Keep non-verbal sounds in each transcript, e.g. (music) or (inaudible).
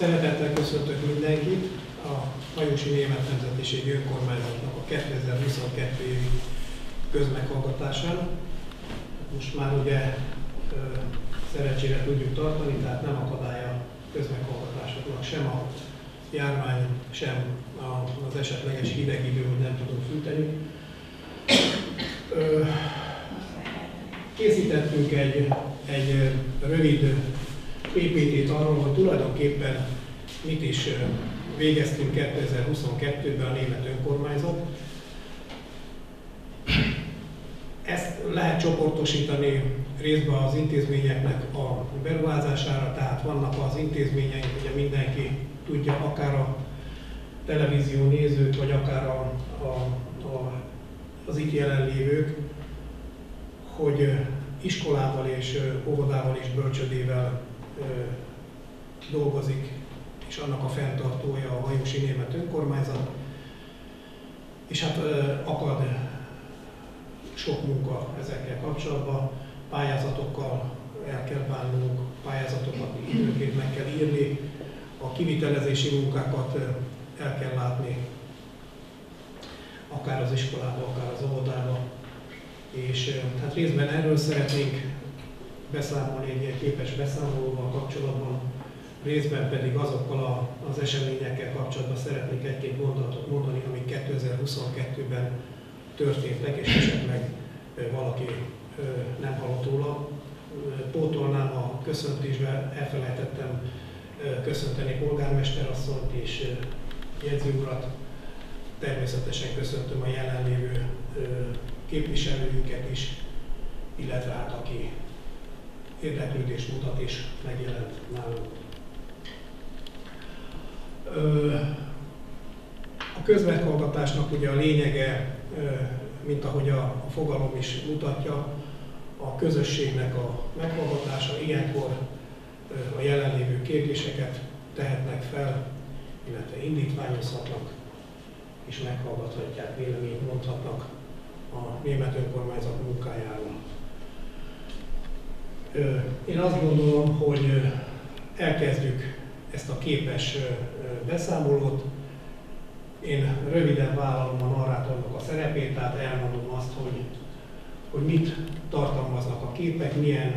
Szeretettel köszöntök mindenkit a Hajósi Német Nemzetiségi Önkormányzatnak a 2022 évi közmeghallgatásán. Most már ugye szerencsére tudjuk tartani, tehát nem akadálya közmeghallgatásoknak sem a járvány, sem az esetleges hideg idő, hogy nem tudunk fűteni. Készítettünk egy, egy rövid PPT-t arról, hogy tulajdonképpen mit is végeztünk 2022-ben a német önkormányzat. Ezt lehet csoportosítani részben az intézményeknek a beruházására, tehát vannak az intézményeink, ugye mindenki tudja, akár a televízió nézők, vagy akár a, a, a, az itt jelenlévők, hogy iskolával és óvodával és bölcsödével dolgozik, és annak a fenntartója a Hajósi Német Önkormányzat. És hát akad sok munka ezekkel kapcsolatban, pályázatokkal el kell bánnunk, pályázatokat időnként meg kell írni, a kivitelezési munkákat el kell látni, akár az iskolába, akár az óvodába. És hát részben erről szeretnénk beszámolni egy ilyen képes beszámolóval kapcsolatban, részben pedig azokkal a, az eseményekkel kapcsolatban szeretnék egy-két mondatot mondani, amik 2022-ben történtek, és esetleg valaki nem hallott róla. Pótolnám a köszöntésben, elfelejtettem köszönteni polgármesterasszonyt és jegyző urat. Természetesen köszöntöm a jelenlévő képviselőjünket is, illetve hát aki érdeklődést mutat és megjelent nálunk. A közmeghallgatásnak ugye a lényege, mint ahogy a fogalom is mutatja, a közösségnek a meghallgatása, ilyenkor a jelenlévő kérdéseket tehetnek fel, illetve indítványozhatnak, és meghallgathatják, véleményt mondhatnak a német önkormányzat munkájáról. Én azt gondolom, hogy elkezdjük ezt a képes beszámolót. Én röviden vállalom a narrátornak a szerepét, tehát elmondom azt, hogy, hogy mit tartalmaznak a képek, milyen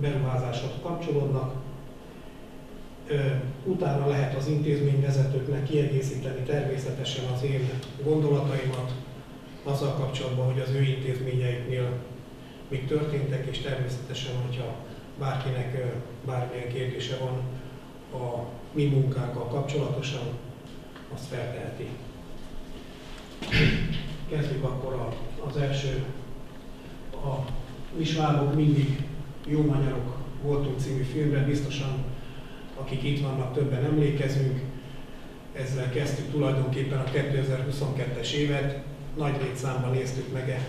beruházások kapcsolódnak. Utána lehet az intézményvezetőknek kiegészíteni természetesen az én gondolataimat azzal kapcsolatban, hogy az ő intézményeiknél mik történtek, és természetesen, hogyha bárkinek bármilyen kérdése van a mi munkánkkal kapcsolatosan, azt felteheti. Kezdjük akkor a, az első, a Misvágok mindig jó magyarok voltunk című filmre, biztosan akik itt vannak, többen emlékezünk. Ezzel kezdtük tulajdonképpen a 2022-es évet, nagy létszámban néztük meg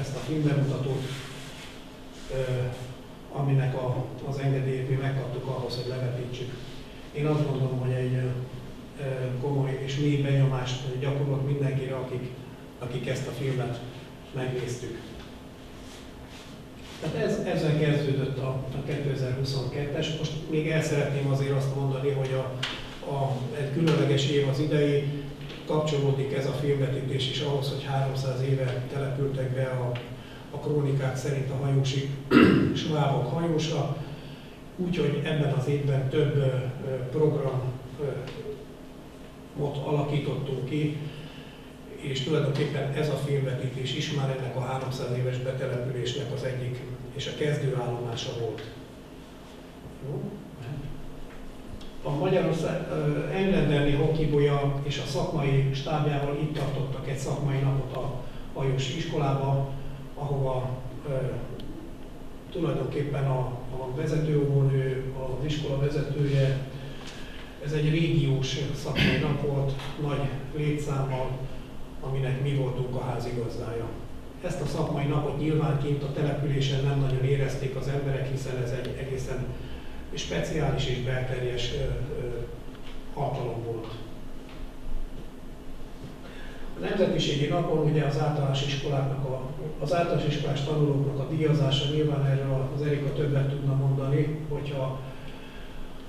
ezt a filmbemutatót, aminek a, az engedélyét mi megkaptuk ahhoz, hogy levetítsük. Én azt gondolom, hogy egy komoly és mély benyomást gyakorlott mindenkire, akik, akik ezt a filmet megnéztük. Tehát ez, ezzel kezdődött a, a 2022-es. Most még el szeretném azért azt mondani, hogy a, a, egy különleges év az idei, kapcsolódik ez a filmvetítés is ahhoz, hogy 300 éve települtek be a, a krónikák szerint a hajósi (clears throat) svábok hajósra, úgyhogy ebben az évben több programot alakítottunk ki, és tulajdonképpen ez a filmvetítés is már ennek a 300 éves betelepülésnek az egyik és a kezdőállomása volt. Jó? A Magyarország Englanderni hokibolya és a szakmai stábjával itt tartottak egy szakmai napot a hajós iskolába, ahova tulajdonképpen a, a vezetőóvónő, az iskola vezetője, ez egy régiós szakmai nap volt, nagy létszámmal, aminek mi voltunk a házigazdája. Ezt a szakmai napot nyilván kint a településen nem nagyon érezték az emberek, hiszen ez egy egészen speciális és belterjes hatalom volt. A Nemzetiségi Napon ugye az általános iskoláknak, a, az általános iskolás tanulóknak a díjazása, nyilván erről az Erika többet tudna mondani, hogyha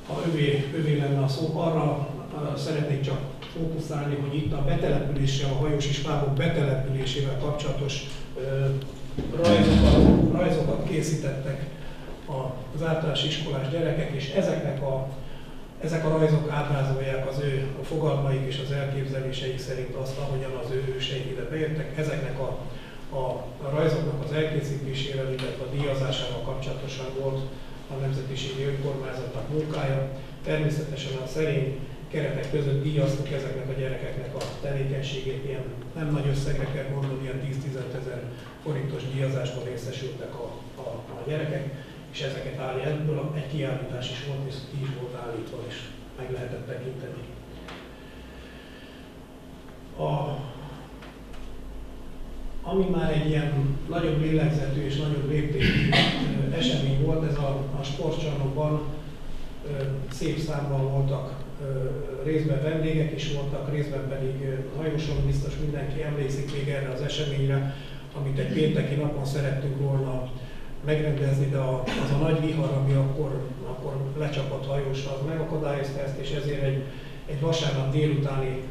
ha övé, övé lenne a szó, arra szeretnék csak fókuszálni, hogy itt a betelepülése, a hajós és fábok betelepülésével kapcsolatos rajzokat, rajzokat készítettek az általános iskolás gyerekek, és ezeknek a, ezek a rajzok ábrázolják az ő a fogalmaik és az elképzeléseik szerint azt, ahogyan az ő őseik ide bejöttek. Ezeknek a, a, a rajzoknak az elkészítésével, illetve a díjazásával kapcsolatosan volt a Nemzetiségi Önkormányzatnak munkája. Természetesen a szerény keretek között díjaztuk ezeknek a gyerekeknek a tevékenységét, ilyen nem nagy összegre kell mondani, ilyen 10-15 ezer forintos díjazásban részesültek a, a, a gyerekek, és ezeket állja ebből egy kiállítás is volt, és ki volt állítva, és meg lehetett tekinteni. A, ami már egy ilyen nagyobb lélegzetű és nagyobb léptékű esemény volt, ez a, a sportcsarnokban szép számban voltak részben vendégek is voltak, részben pedig hajóson biztos mindenki emlékszik még erre az eseményre, amit egy pénteki napon szerettünk volna megrendezni, de az a nagy vihar, ami akkor, akkor lecsapott hajósra, az megakadályozta ezt, és ezért egy, egy vasárnap délutáni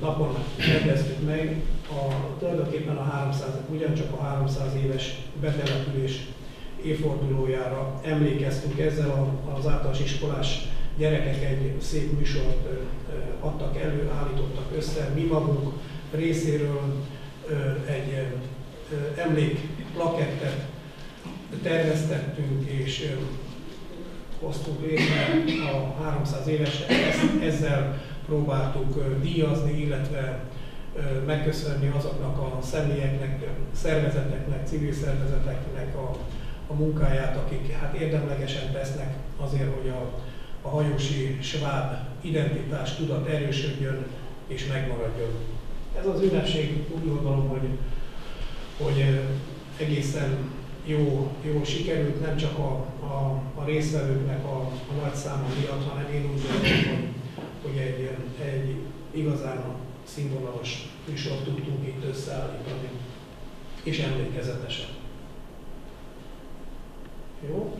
napon rendeztük meg. A, tulajdonképpen a 300, ugyancsak a 300 éves betelepülés évfordulójára emlékeztünk ezzel az általános iskolás gyerekek egy szép műsort adtak elő, állítottak össze. Mi magunk részéről egy emlékplakettet terveztettünk és hoztunk létre a 300 éves, ezzel próbáltuk díjazni, illetve megköszönni azoknak a személyeknek, szervezeteknek, civil szervezeteknek a, a munkáját, akik hát érdemlegesen tesznek azért, hogy a, a hajósi sváb identitás tudat erősödjön és megmaradjon. Ez az ünnepség úgy gondolom, hogy, hogy egészen jó, jó sikerült, nem csak a, a, a résztvevőknek a, a nagy száma miatt, hanem én úgy gondolom, hogy, hogy egy, egy igazán színvonalas műsort tudtunk itt összeállítani, és emlékezetesen. Jó?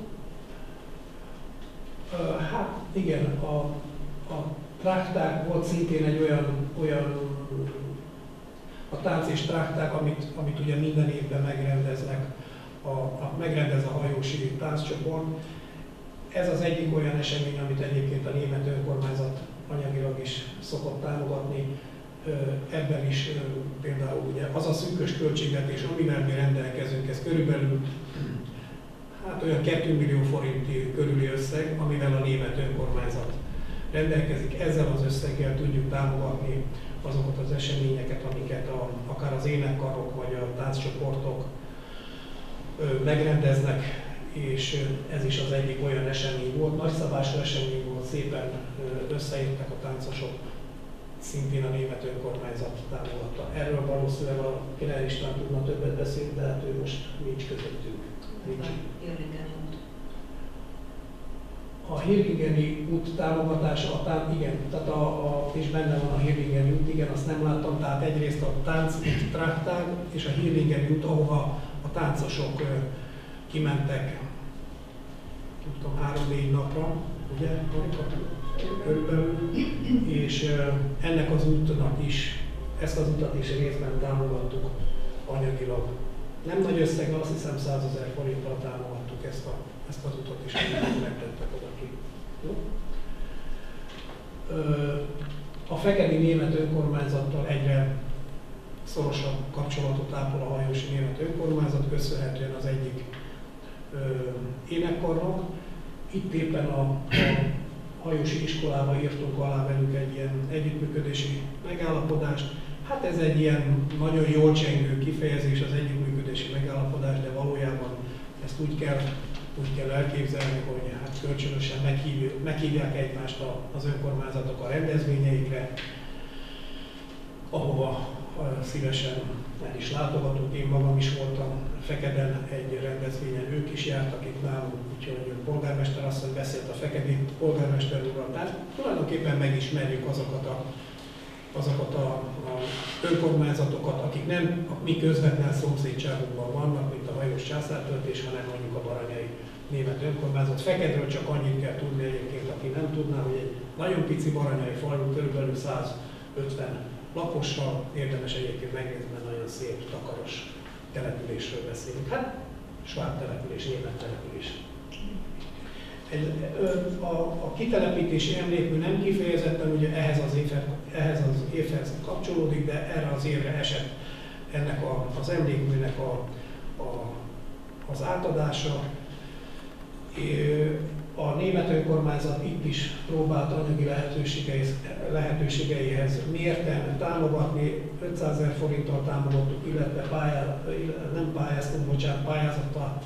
Hát igen, a, a trákták volt szintén egy olyan, olyan a tánc és trákták, amit, amit ugye minden évben megrendeznek, a, a, megrendez a hajósi tánccsoport. Ez az egyik olyan esemény, amit egyébként a német önkormányzat anyagilag is szokott támogatni. Ebben is például ugye az a szűkös költségvetés, amivel mi rendelkezünk, ez körülbelül hát olyan 2 millió forint körüli összeg, amivel a német önkormányzat rendelkezik. Ezzel az összeggel tudjuk támogatni azokat az eseményeket, amiket a, akár az énekkarok vagy a tánccsoportok megrendeznek, és ez is az egyik olyan esemény volt, nagyszabású esemény volt, szépen összeértek a táncosok, szintén a német önkormányzat támogatta. Erről valószínűleg a Király István tudna többet beszélni, de hát ő most nincs közöttünk. Nincs. A Hirlingeni út támogatása, a tán, igen, tehát a, a, és benne van a Hirlingeni út, igen, azt nem láttam, tehát egyrészt a tánc út trágtág és a Hirlingeni út, ahova a táncosok kimentek, tudom, három-négy napra, ugye, körülbelül, és ennek az útnak is, ezt az utat is részben támogattuk anyagilag nem nagy összeg, azt hiszem 100 ezer forinttal támogattuk ezt, a, ezt az utat is, amit megtettek oda ki. Jó? A Fekedi Német Önkormányzattal egyre szorosabb kapcsolatot ápol a hajósi német önkormányzat, köszönhetően az egyik ö, énekkarnak. Itt éppen a, a hajósi iskolába írtunk alá velük egy ilyen együttműködési megállapodást. Hát ez egy ilyen nagyon jól csengő kifejezés az együttműködési megállapodás, de valójában ezt úgy kell, úgy kell elképzelni, hogy hát kölcsönösen meghívjuk, meghívják egymást az önkormányzatok a rendezvényeikre, ahova szívesen el is látogatunk. Én magam is voltam Fekeden egy rendezvényen, ők is jártak itt nálunk, úgyhogy a polgármester asszony beszélt a Fekedi polgármester úrral. Tehát tulajdonképpen megismerjük azokat a azokat a, a önkormányzatokat, akik nem a mi közvetlen szomszédságunkban vannak, mint a hajós császártöltés, hanem mondjuk a baranyai német önkormányzat. Fekedről csak annyit kell tudni egyébként, aki nem tudná, hogy egy nagyon pici baranyai falu, körülbelül 150 lakossal, érdemes egyébként megnézni, mert nagyon szép, takaros településről beszélünk. Hát, sváb település, német település. A, a kitelepítési emlékmű nem kifejezetten ugye ehhez az, évhez, ehhez az évhez kapcsolódik, de erre az évre esett ennek a, az emlékműnek a, a, az átadása. A német önkormányzat itt is próbált anyagi lehetőségeihez, lehetőségeihez mérten támogatni, 500 ezer forinttal támogattuk, illetve pályá, nem pályáztunk, bocsánat, pályázattal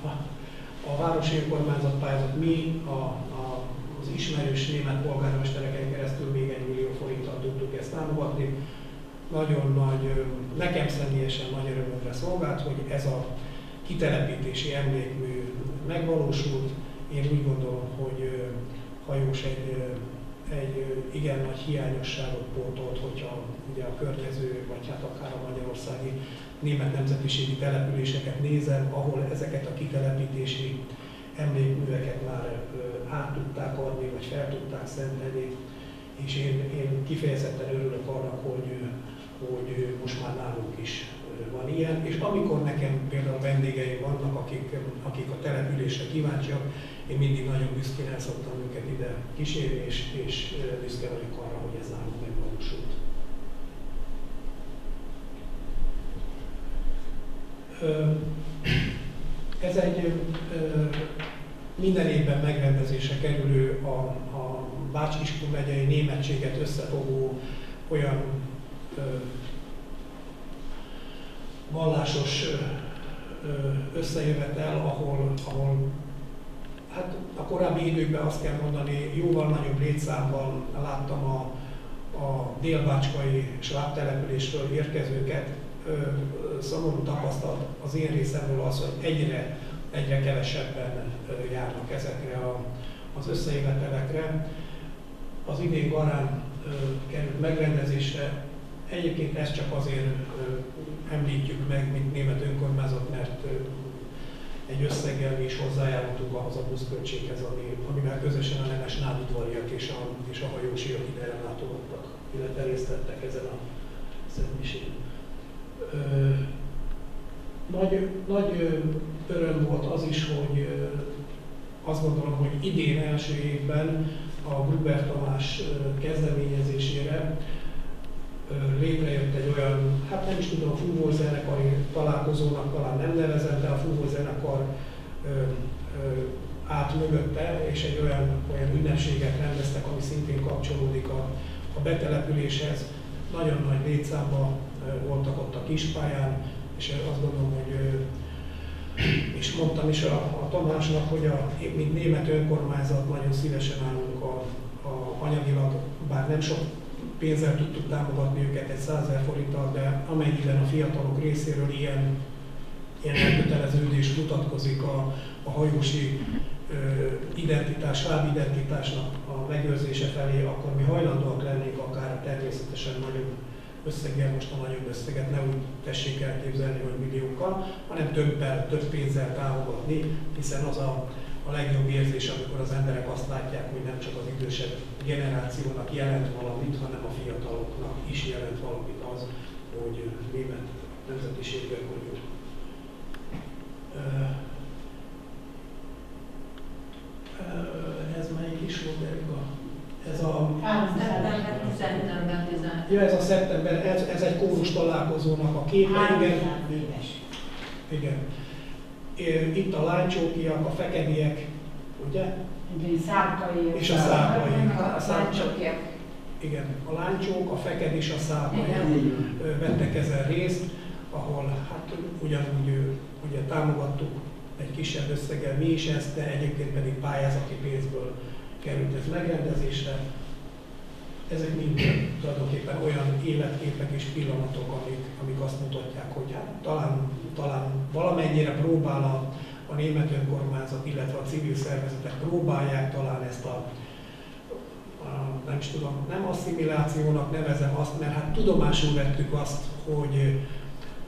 a városi önkormányzat pályázat, mi a, a, az ismerős német polgármestereken keresztül még egy millió forinttal tudtuk ezt támogatni. Nagyon nagy, nekem személyesen nagy örömömre szolgált, hogy ez a kitelepítési emlékmű megvalósult. Én úgy gondolom, hogy hajós egy, egy igen nagy hiányosságot pótolt, hogyha ugye a környező, vagy hát akár a magyarországi német nemzetiségi településeket nézem, ahol ezeket a kitelepítési emlékműveket már át tudták adni, vagy fel tudták szentelni, és én, én kifejezetten örülök annak, hogy, hogy most már nálunk is van ilyen, és amikor nekem például vendégeim vannak, akik, akik a településre kíváncsiak, én mindig nagyon büszkén el szoktam őket ide kísérni, és, és büszke vagyok arra, hogy ez nálunk megvalósult. Ez egy minden évben megrendezése kerülő a, a Bács-Kiskun megyei németséget összefogó olyan vallásos összejövetel, ahol, ahol hát a korábbi időkben azt kell mondani, jóval nagyobb létszámban láttam a, a délbácskai slábtelepülésről érkezőket, szomorú tapasztalat az én részemről az, hogy egyre, egyre kevesebben járnak ezekre a, az összejövetelekre. Az idén garán került megrendezésre. Egyébként ezt csak azért említjük meg, mint német önkormányzat, mert egy összeggel mi is hozzájárultunk ahhoz a buszköltséghez, ami, amivel közösen a nemes nádudvariak és a, és a hajósiak ide ellátogattak, illetve részt vettek ezen a szentmiségen nagy, nagy öröm volt az is, hogy azt gondolom, hogy idén első évben a Gruber Tamás kezdeményezésére létrejött egy olyan, hát nem is tudom, fúvózenekari találkozónak talán nem nevezett, de a fúvózenekar mögötte, és egy olyan, olyan ünnepséget rendeztek, ami szintén kapcsolódik a, a betelepüléshez. Nagyon nagy létszámban voltak ott a kispályán, és azt gondolom, hogy és mondtam is a, a Tamásnak, hogy a, mint német önkormányzat nagyon szívesen állunk a, a anyagilag, bár nem sok pénzzel tudtuk támogatni őket egy 100 forinttal, de amennyiben a fiatalok részéről ilyen, ilyen elköteleződés mutatkozik a, a hajósi ö, identitás, lábidentitásnak a megőrzése felé, akkor mi hajlandóak lennénk akár természetesen nagyon összeggel, most a nagyobb összeget ne úgy tessék elképzelni, hogy milliókkal, hanem többel, több pénzzel támogatni, hiszen az a, a legjobb érzés, amikor az emberek azt látják, hogy nem csak az idősebb generációnak jelent valamit, hanem a fiataloknak is jelent valamit az, hogy német nemzetiségben vagyunk. Ez melyik is volt, Erika? Ez a... Szeptember 15. Ja, ez a szeptember, ez, ez egy kórus találkozónak a képe, igen. éves. Igen. Itt a lánycsókiak, a fekediek, ugye? Igen, szárkai. És a szárkai. A lánycsókiak. Igen, a lánycsók, a feked és a szárkai vettek ezen részt, ahol hát ugyanúgy ugye támogattuk egy kisebb összeggel mi is ezt, de egyébként pedig pályázati pénzből került ez megrendezésre. Ezek mind tulajdonképpen olyan életképek és pillanatok, amik, amik azt mutatják, hogy hát talán, talán valamennyire próbál a, a német önkormányzat, illetve a civil szervezetek próbálják talán ezt a, a nem is tudom, nem asszimilációnak nevezem azt, mert hát tudomásul vettük azt, hogy,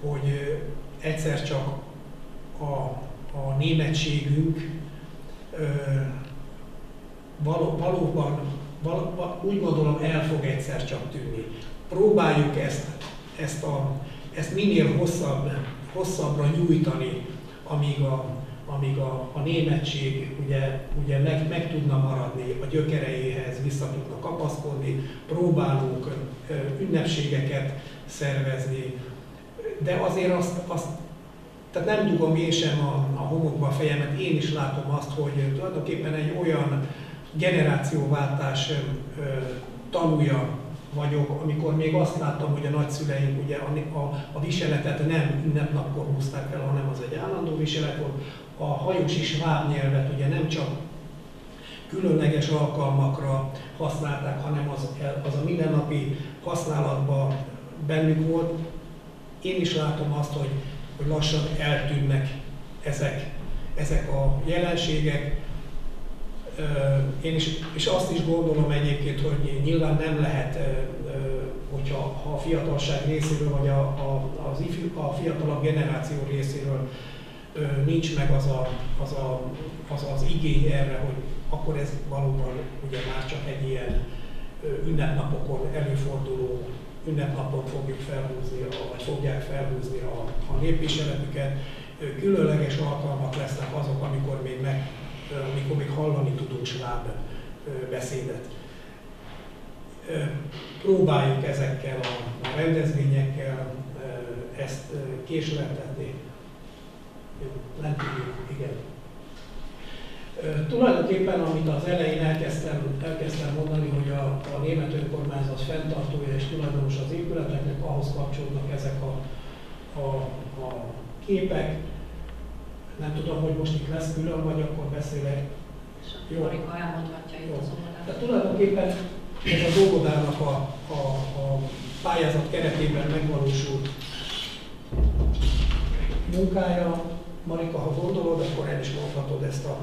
hogy egyszer csak a, a németségünk való, valóban, úgy gondolom el fog egyszer csak tűnni. Próbáljuk ezt, ezt, a, ezt minél hosszabb, hosszabbra nyújtani, amíg a, amíg a, a németség ugye, ugye meg, meg tudna maradni, a gyökereihez vissza tudna kapaszkodni, próbálunk ünnepségeket szervezni, de azért azt, azt tehát nem dugom én sem a, a homokba a fejemet, én is látom azt, hogy tulajdonképpen egy olyan generációváltás ö, tanúja vagyok, amikor még azt láttam, hogy a nagyszüleink ugye a, a, a viseletet nem ünnepnapkor húzták fel, hanem az egy állandó viselet volt. A hajós is nyelvet ugye nem csak különleges alkalmakra használták, hanem az, az a mindennapi használatban bennük volt. Én is látom azt, hogy, hogy lassan eltűnnek ezek, ezek a jelenségek. Én is, és azt is gondolom egyébként, hogy nyilván nem lehet, hogyha ha a fiatalság részéről, vagy a, a, az ifjú, a fiatalabb generáció részéről nincs meg az, a, az, a, az az igény erre, hogy akkor ez valóban ugye már csak egy ilyen ünnepnapokon előforduló ünnepnapon fogjuk felhúzni, vagy fogják felhúzni a, a népviseletüket. Különleges alkalmak lesznek azok, amikor még, meg, amikor még hallani tudunk sváb beszédet. Próbáljuk ezekkel a rendezvényekkel ezt késletetni. Nem tudjuk, igen. Tulajdonképpen, amit az elején elkezdtem, elkezdtem mondani, hogy a, a német önkormányzat fenntartója és tulajdonos az épületeknek, ahhoz kapcsolódnak ezek a, a, a képek. Nem tudom, hogy most itt lesz külön, vagy akkor beszélek. Jó. Marika elmondhatja itt az Tehát tulajdonképpen ez a dolgodának a, a, a pályázat keretében megvalósult munkája. Marika, ha gondolod, akkor el is mondhatod ezt a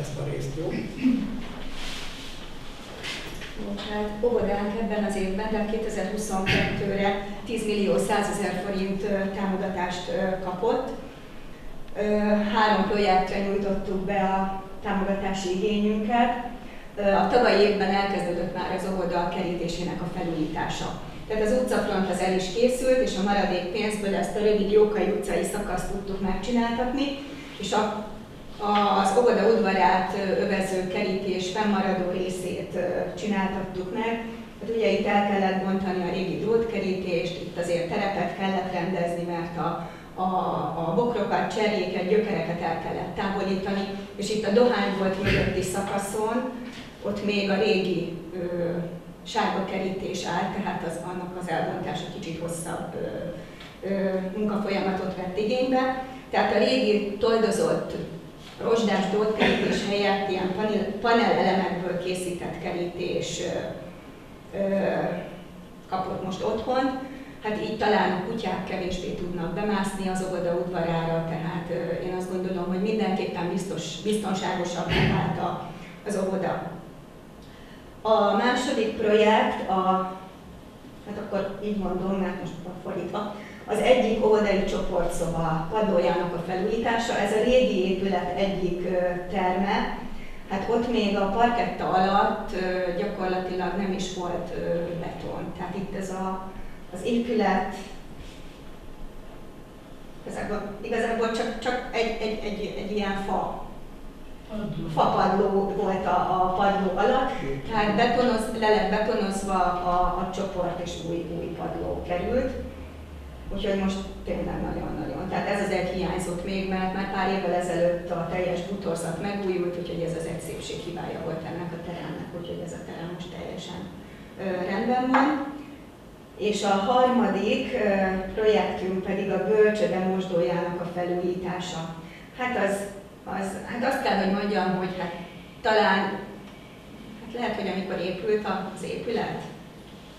ezt a részt, jó? Hát óvodánk ebben az évben, tehát 2022-re 10 millió 100 ezer forint támogatást kapott. Három projektre nyújtottuk be a támogatási igényünket. A tavalyi évben elkezdődött már az óvoda kerítésének a felújítása. Tehát az utcafront az el is készült, és a maradék pénzből ezt a rövid Jókai utcai szakaszt tudtuk megcsináltatni, és a az óvoda udvarát övező kerítés fennmaradó részét csináltattuk meg. Hát ugye itt el kellett bontani a régi drótkerítést, itt azért terepet kellett rendezni, mert a, a, a bokrokat, cserjéket, gyökereket el kellett távolítani, és itt a dohány volt mögötti szakaszon, ott még a régi ö, sárga kerítés áll, tehát az, annak az elbontása kicsit hosszabb ö, ö, munkafolyamatot vett igénybe. Tehát a régi toldozott rozsdás drótkerítés helyett ilyen panel elemekből készített kerítés ö, ö, kapott most otthon. Hát így talán a kutyák kevésbé tudnak bemászni az óvoda udvarára, tehát én azt gondolom, hogy mindenképpen biztos, biztonságosabb vált az óvoda. A második projekt, a, hát akkor így mondom, mert most fordítva, az egyik óvodai csoportszoba padlójának a felújítása, ez a régi épület egyik terme, hát ott még a parketta alatt gyakorlatilag nem is volt beton. Tehát itt ez a, az épület, igazából, igazából csak, csak egy, egy, egy, egy ilyen fa, fapadló volt a, a padló alatt, tehát betonoz, le lett betonozva a, a csoport és új, új padló került. Úgyhogy most tényleg nagyon-nagyon. Tehát ez az egy hiányzott még, mert már pár évvel ezelőtt a teljes bútorzat megújult, úgyhogy ez az egy szépség hibája volt ennek a teremnek, úgyhogy ez a terem most teljesen rendben van. És a harmadik projektünk pedig a bölcsöde mosdójának a felújítása. Hát az, az, hát azt kell, hogy mondjam, hogy hát talán, hát lehet, hogy amikor épült az épület,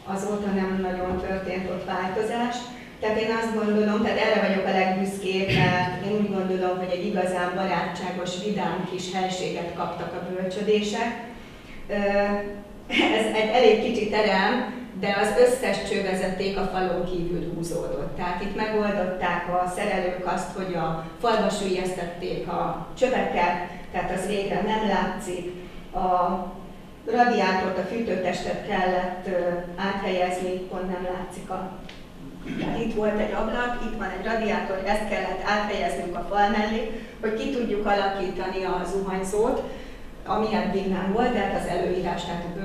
azóta nem nagyon történt ott változás, tehát én azt gondolom, tehát erre vagyok a legbüszkébb, mert én úgy gondolom, hogy egy igazán barátságos, vidám kis helységet kaptak a bölcsödések. Ez egy elég kicsi terem, de az összes csővezeték a falon kívül húzódott. Tehát itt megoldották a szerelők azt, hogy a falba sűjesztették a csöveket, tehát az végre nem látszik. A radiátort, a fűtőtestet kellett áthelyezni, pont nem látszik a itt volt egy ablak, itt van egy radiátor, ezt kellett áthelyeznünk a fal mellé, hogy ki tudjuk alakítani a zuhanyzót, ami eddig nem volt, tehát az előírás, tehát a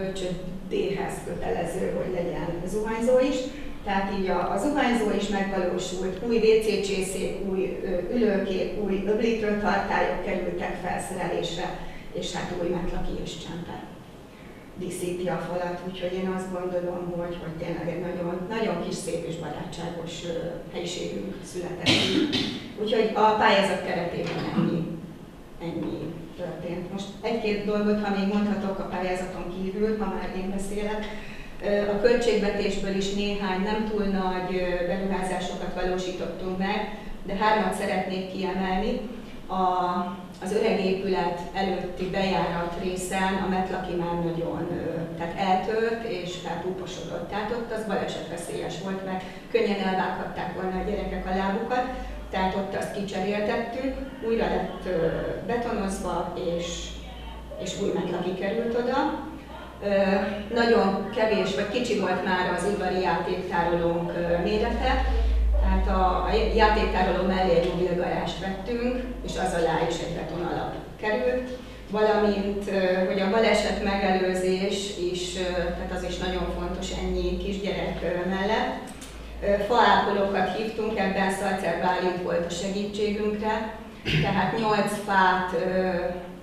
bölcsődéhez kötelező, hogy legyen zuhanyzó is. Tehát így a, a zuhanyzó is megvalósult, új WC csészék, új ülőkép, új tartályok kerültek felszerelésre, és hát új metlaki és csemper díszíti a falat, úgyhogy én azt gondolom, hogy, hogy tényleg egy nagyon, nagyon kis, szép és barátságos helyiségünk született. Úgyhogy a pályázat keretében ennyi, ennyi történt. Most egy-két dolgot, ha még mondhatok a pályázaton kívül, ha már én beszélek, a költségvetésből is néhány nem túl nagy beruházásokat valósítottunk meg, de hármat szeretnék kiemelni. A az öreg épület előtti bejárat részen a metlaki már nagyon tehát eltört és felpúposodott. Tehát ott az balesetveszélyes volt, mert könnyen elvághatták volna a gyerekek a lábukat, tehát ott azt kicseréltettük, újra lett betonozva, és, és új metlaki került oda. Nagyon kevés, vagy kicsi volt már az udvari játéktárolónk mérete, tehát a, a játéktároló mellé egy mobilgarást vettünk, és az alá is egy beton alap került, valamint, hogy a baleset megelőzés is, tehát az is nagyon fontos ennyi kisgyerek mellett. Faápolókat hívtunk, ebben Szalcer Bálint volt a segítségünkre, tehát 8 fát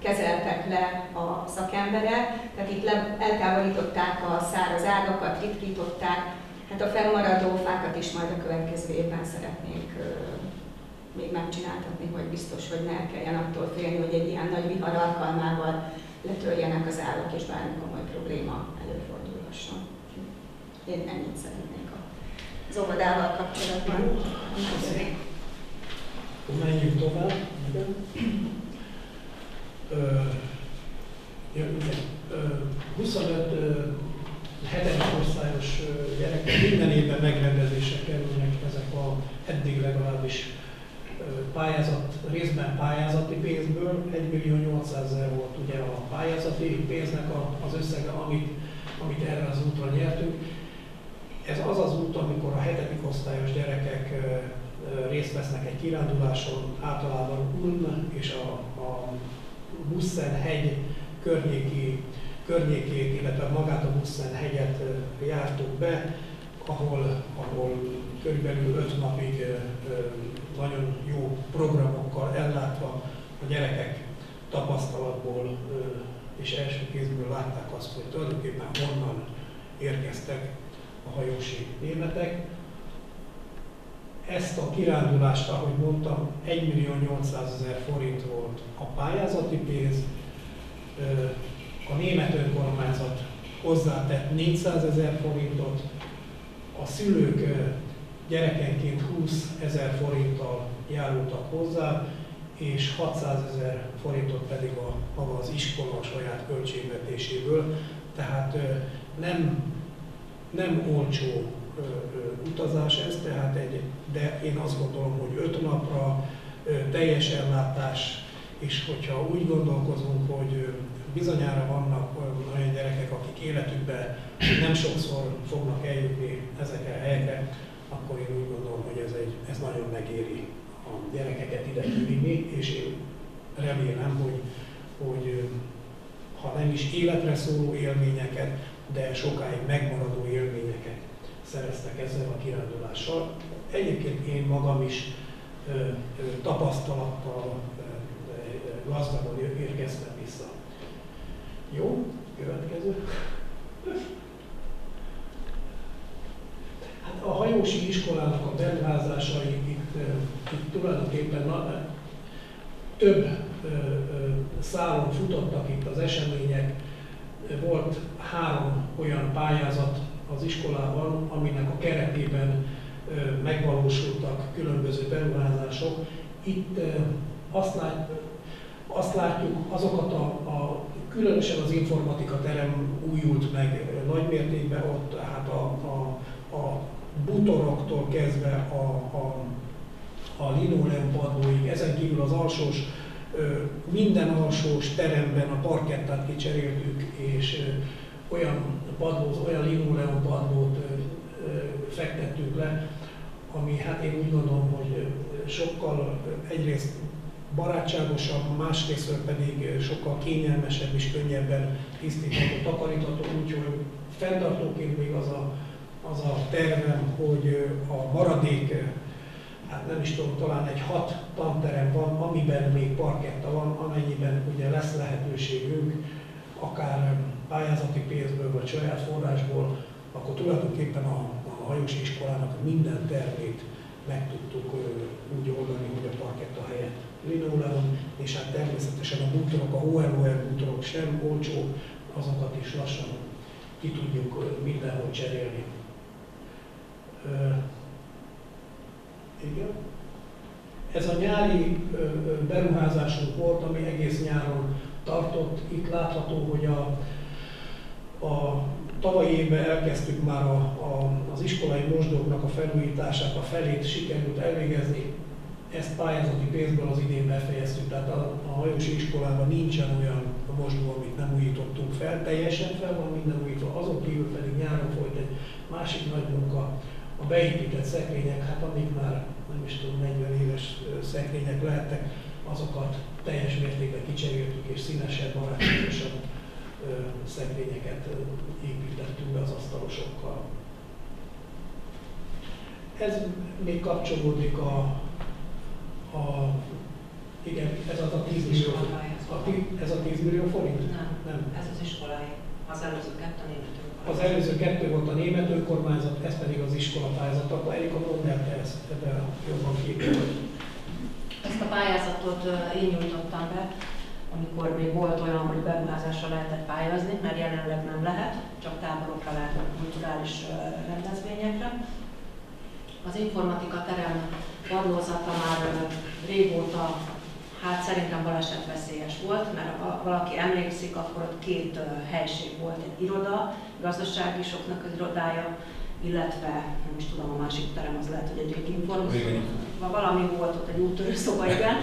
kezeltek le a szakemberek, tehát itt eltávolították a száraz ágakat, ritkították, Hát a fennmaradó fákat is majd a következő évben szeretnénk még megcsináltatni, hogy biztos, hogy ne kelljen attól félni, hogy egy ilyen nagy vihar alkalmával letörjenek az állak, és bármi komoly probléma előfordulhasson. Én ennyit szeretnék az óvodával kapcsolatban. Menjünk tovább. Ja, 25 hetedik osztályos gyerekek minden évben megrendezésre kerülnek ezek a eddig legalábbis pályázat, részben pályázati pénzből, 1 millió 800 ezer volt ugye a pályázati pénznek az összege, amit, amit erre az útra nyertünk. Ez az az út, amikor a hetedik osztályos gyerekek részt vesznek egy kiránduláson, általában Ulm és a, a Busszen-hegy környéki környékét, illetve magát a Busszen hegyet jártuk be, ahol, ahol körülbelül öt napig nagyon jó programokkal ellátva a gyerekek tapasztalatból és első kézből látták azt, hogy tulajdonképpen honnan érkeztek a hajósi németek. Ezt a kirándulást, ahogy mondtam, 1 millió 800 ezer forint volt a pályázati pénz, a német önkormányzat hozzátett 400 ezer forintot, a szülők gyerekenként 20 ezer forinttal járultak hozzá, és 600 ezer forintot pedig a, maga az iskola saját költségvetéséből. Tehát nem, nem olcsó utazás ez, tehát egy, de én azt gondolom, hogy öt napra teljes ellátás, és hogyha úgy gondolkozunk, hogy bizonyára vannak olyan gyerekek, akik életükben nem sokszor fognak eljutni ezekre a helyekre, akkor én úgy gondolom, hogy ez, egy, ez nagyon megéri a gyerekeket ide kivinni, és én remélem, hogy, hogy ha nem is életre szóló élményeket, de sokáig megmaradó élményeket szereztek ezzel a kirándulással. Egyébként én magam is ö, ö, tapasztalattal gazdagon érkeztem vissza jó, következő. Hát a hajósi iskolának a beruházásai itt, itt tulajdonképpen na, több szálon futottak itt az események. Volt három olyan pályázat az iskolában, aminek a keretében megvalósultak különböző beruházások. Itt azt, lát, azt látjuk, azokat a, a Különösen az informatika terem újult meg nagymértékben, ott tehát a, a, a butoroktól kezdve a, a, a linoleum padlóig, ezen kívül az alsós minden alsós teremben a parkettát kicseréltük, és olyan padlót, olyan linoleum padlót fektettük le, ami hát én úgy gondolom, hogy sokkal egyrészt barátságosabb, másrészt pedig sokkal kényelmesebb és könnyebben tisztítható, takarítható, úgyhogy fenntartóként még az a, az a tervem, hogy a maradék, hát nem is tudom, talán egy hat tanterem van, amiben még parketta van, amennyiben ugye lesz lehetőségünk, akár pályázati pénzből vagy saját forrásból, akkor tulajdonképpen a, a hajósi iskolának minden tervét meg tudtuk úgy oldani, hogy a parketta helyett linoleum, és hát természetesen a bútorok, a HOLOR bútorok sem olcsó, azokat is lassan ki tudjuk mindenhol cserélni. Igen. Ez a nyári beruházásunk volt, ami egész nyáron tartott. Itt látható, hogy a, a tavalyi évben elkezdtük már a, a, az iskolai mosdóknak a felújítását, a felét sikerült elvégezni, ezt pályázati pénzből az idén befejeztük, tehát a, a hajósi iskolában nincsen olyan mosdó, amit nem újítottunk fel, teljesen fel van minden újítva, azon kívül pedig nyáron folyt egy másik nagy munka, a beépített szekrények, hát amik már nem is tudom, 40 éves szekrények lehettek, azokat teljes mértékben kicseréltük és színesebb, barátságosabb szekrényeket építettünk be az asztalosokkal. Ez még kapcsolódik a, a igen, ez az a 10 millió, a, ez a 10 millió forint? Nem, nem. ez az iskolai. Az előző német Az előző kettő volt a német önkormányzat, ez pedig az iskola pályázat. Akkor Erika, mondd el te ezt, ebben jobban képzeled. Ezt a pályázatot én nyújtottam be, amikor még volt olyan, hogy beruházásra lehetett pályázni, mert jelenleg nem lehet, csak táborokra lehet, kulturális rendezvényekre. Az informatika terem padlózata már régóta, hát szerintem balesetveszélyes volt, mert ha valaki emlékszik, akkor ott két helység volt, egy iroda, gazdasági soknak az irodája, illetve nem is tudom, a másik terem az lehet, hogy egy régi valami volt ott egy úttörő szoba, igen.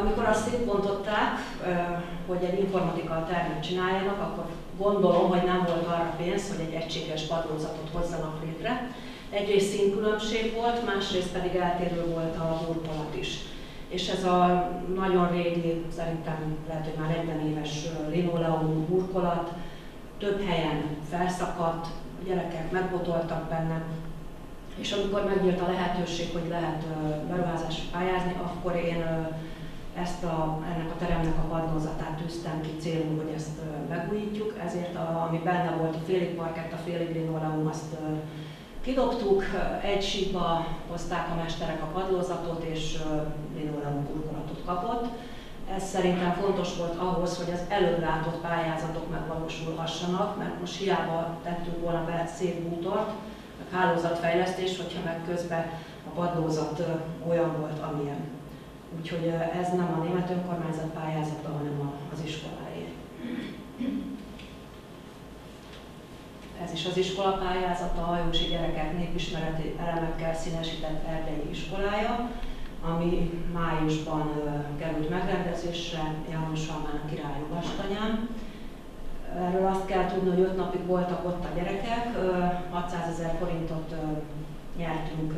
Amikor azt szétbontották, hogy egy informatika termet csináljanak, akkor gondolom, hogy nem volt arra pénz, hogy egy egységes padlózatot hozzanak létre, Egyrészt színkülönbség volt, másrészt pedig eltérő volt a burkolat is. És ez a nagyon régi, szerintem lehet, hogy már 40 éves linoleum burkolat, több helyen felszakadt, a gyerekek megbotoltak benne, és amikor megnyílt a lehetőség, hogy lehet beruházásra pályázni, akkor én ezt a, ennek a teremnek a padlózatát tűztem ki célul, hogy ezt megújítjuk, ezért a, ami benne volt a félig parkett, a félig linoleum, azt Kidobtuk, egy síkba hozták a mesterek a padlózatot, és linoleum burkolatot kapott. Ez szerintem fontos volt ahhoz, hogy az előbb látott pályázatok megvalósulhassanak, mert most hiába tettünk volna be szép bútort, meg hálózatfejlesztés, hogyha meg közben a padlózat olyan volt, amilyen. Úgyhogy ez nem a német önkormányzat pályázata, hanem az iskoláé ez is az iskola pályázata, a hajósi gyerekek népismereti elemekkel színesített erdei iskolája, ami májusban került megrendezésre János Salmán király Vastanyán. Erről azt kell tudni, hogy öt napig voltak ott a gyerekek, 600 ezer forintot nyertünk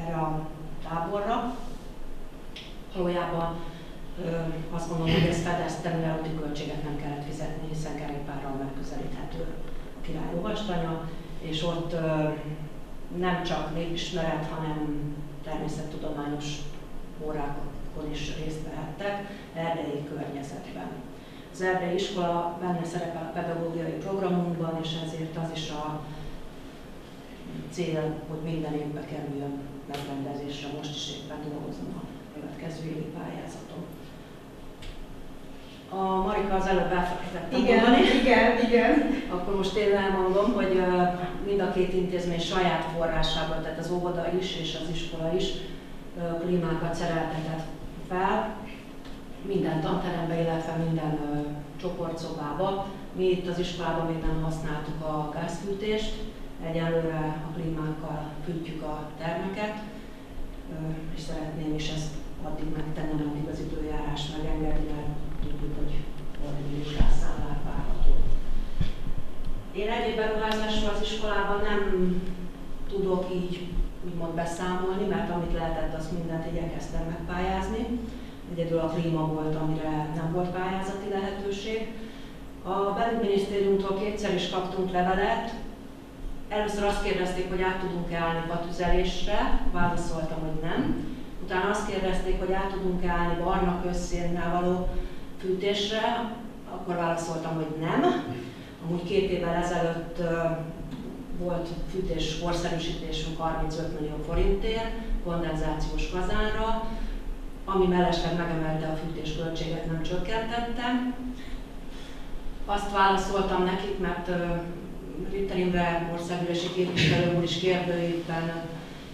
erre a táborra. Valójában azt mondom, hogy ez fedezte, mivel a költséget nem kellett fizetni, hiszen kerékpárral megközelíthető király lovastanya, és ott nem csak népismeret, hanem természettudományos órákon is részt vehettek erdei környezetben. Az erdei iskola benne szerepel a pedagógiai programunkban, és ezért az is a cél, hogy minden évben kerüljön megrendezésre. Most is éppen dolgozom a következő évi pályázaton a Marika az előbb elfelejtettem igen, mondani. Igen, igen. (laughs) Akkor most én elmondom, hogy mind a két intézmény saját forrásában, tehát az óvoda is és az iskola is klímákat szereltetett fel, minden tanterembe, illetve minden csoportszobába. Mi itt az iskolában még nem használtuk a gázfűtést, egyelőre a klímákkal fűtjük a termeket, és szeretném is ezt addig megtennem, amíg az időjárás megengedi, mert tudjuk, hogy ordinós gázszámlák várható. Én egyéb beruházásról az iskolában nem tudok így úgymond beszámolni, mert amit lehetett, azt mindent igyekeztem megpályázni. Egyedül a klíma volt, amire nem volt pályázati lehetőség. A belügyminisztériumtól kétszer is kaptunk levelet, Először azt kérdezték, hogy át tudunk-e állni fatüzelésre, válaszoltam, hogy nem. Utána azt kérdezték, hogy át tudunk-e állni barna közszénnel való fűtésre, akkor válaszoltam, hogy nem. Amúgy két évvel ezelőtt volt fűtés korszerűsítésünk 35 millió forintért, kondenzációs kazánra, ami mellesleg megemelte a fűtésköltséget, nem csökkentettem. Azt válaszoltam nekik, mert Ritter Imre országgyűlési képviselő úr is kérdőjében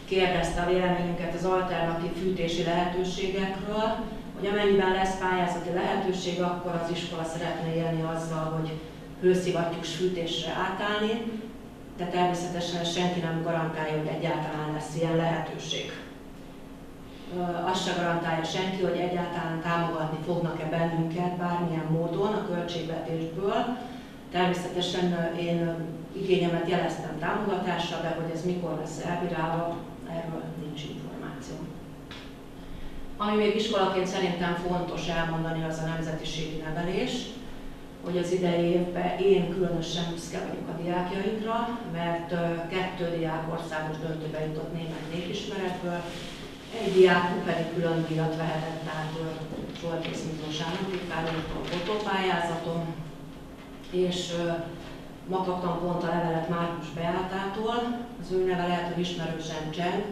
kérdezte a véleményünket az alternatív fűtési lehetőségekről, hogy amennyiben lesz pályázati lehetőség, akkor az iskola szeretne élni azzal, hogy hőszivattyús fűtésre átállni, de természetesen senki nem garantálja, hogy egyáltalán lesz ilyen lehetőség. Azt se garantálja senki, hogy egyáltalán támogatni fognak-e bennünket bármilyen módon a költségvetésből, Természetesen én igényemet jeleztem támogatásra, de hogy ez mikor lesz elbírálva, erről nincs információ. Ami még iskolaként szerintem fontos elmondani, az a nemzetiségi nevelés, hogy az idei évben én különösen büszke vagyok a diákjainkra, mert kettő diák országos döntőbe jutott német népismeretből, egy diákunk pedig külön díjat vehetett át Zsoltész Miklós államtitkár a fotópályázaton, és ma kaptam pont a levelet Márkus Beátától, az ő neve lehet, hogy ismerősen Cseng,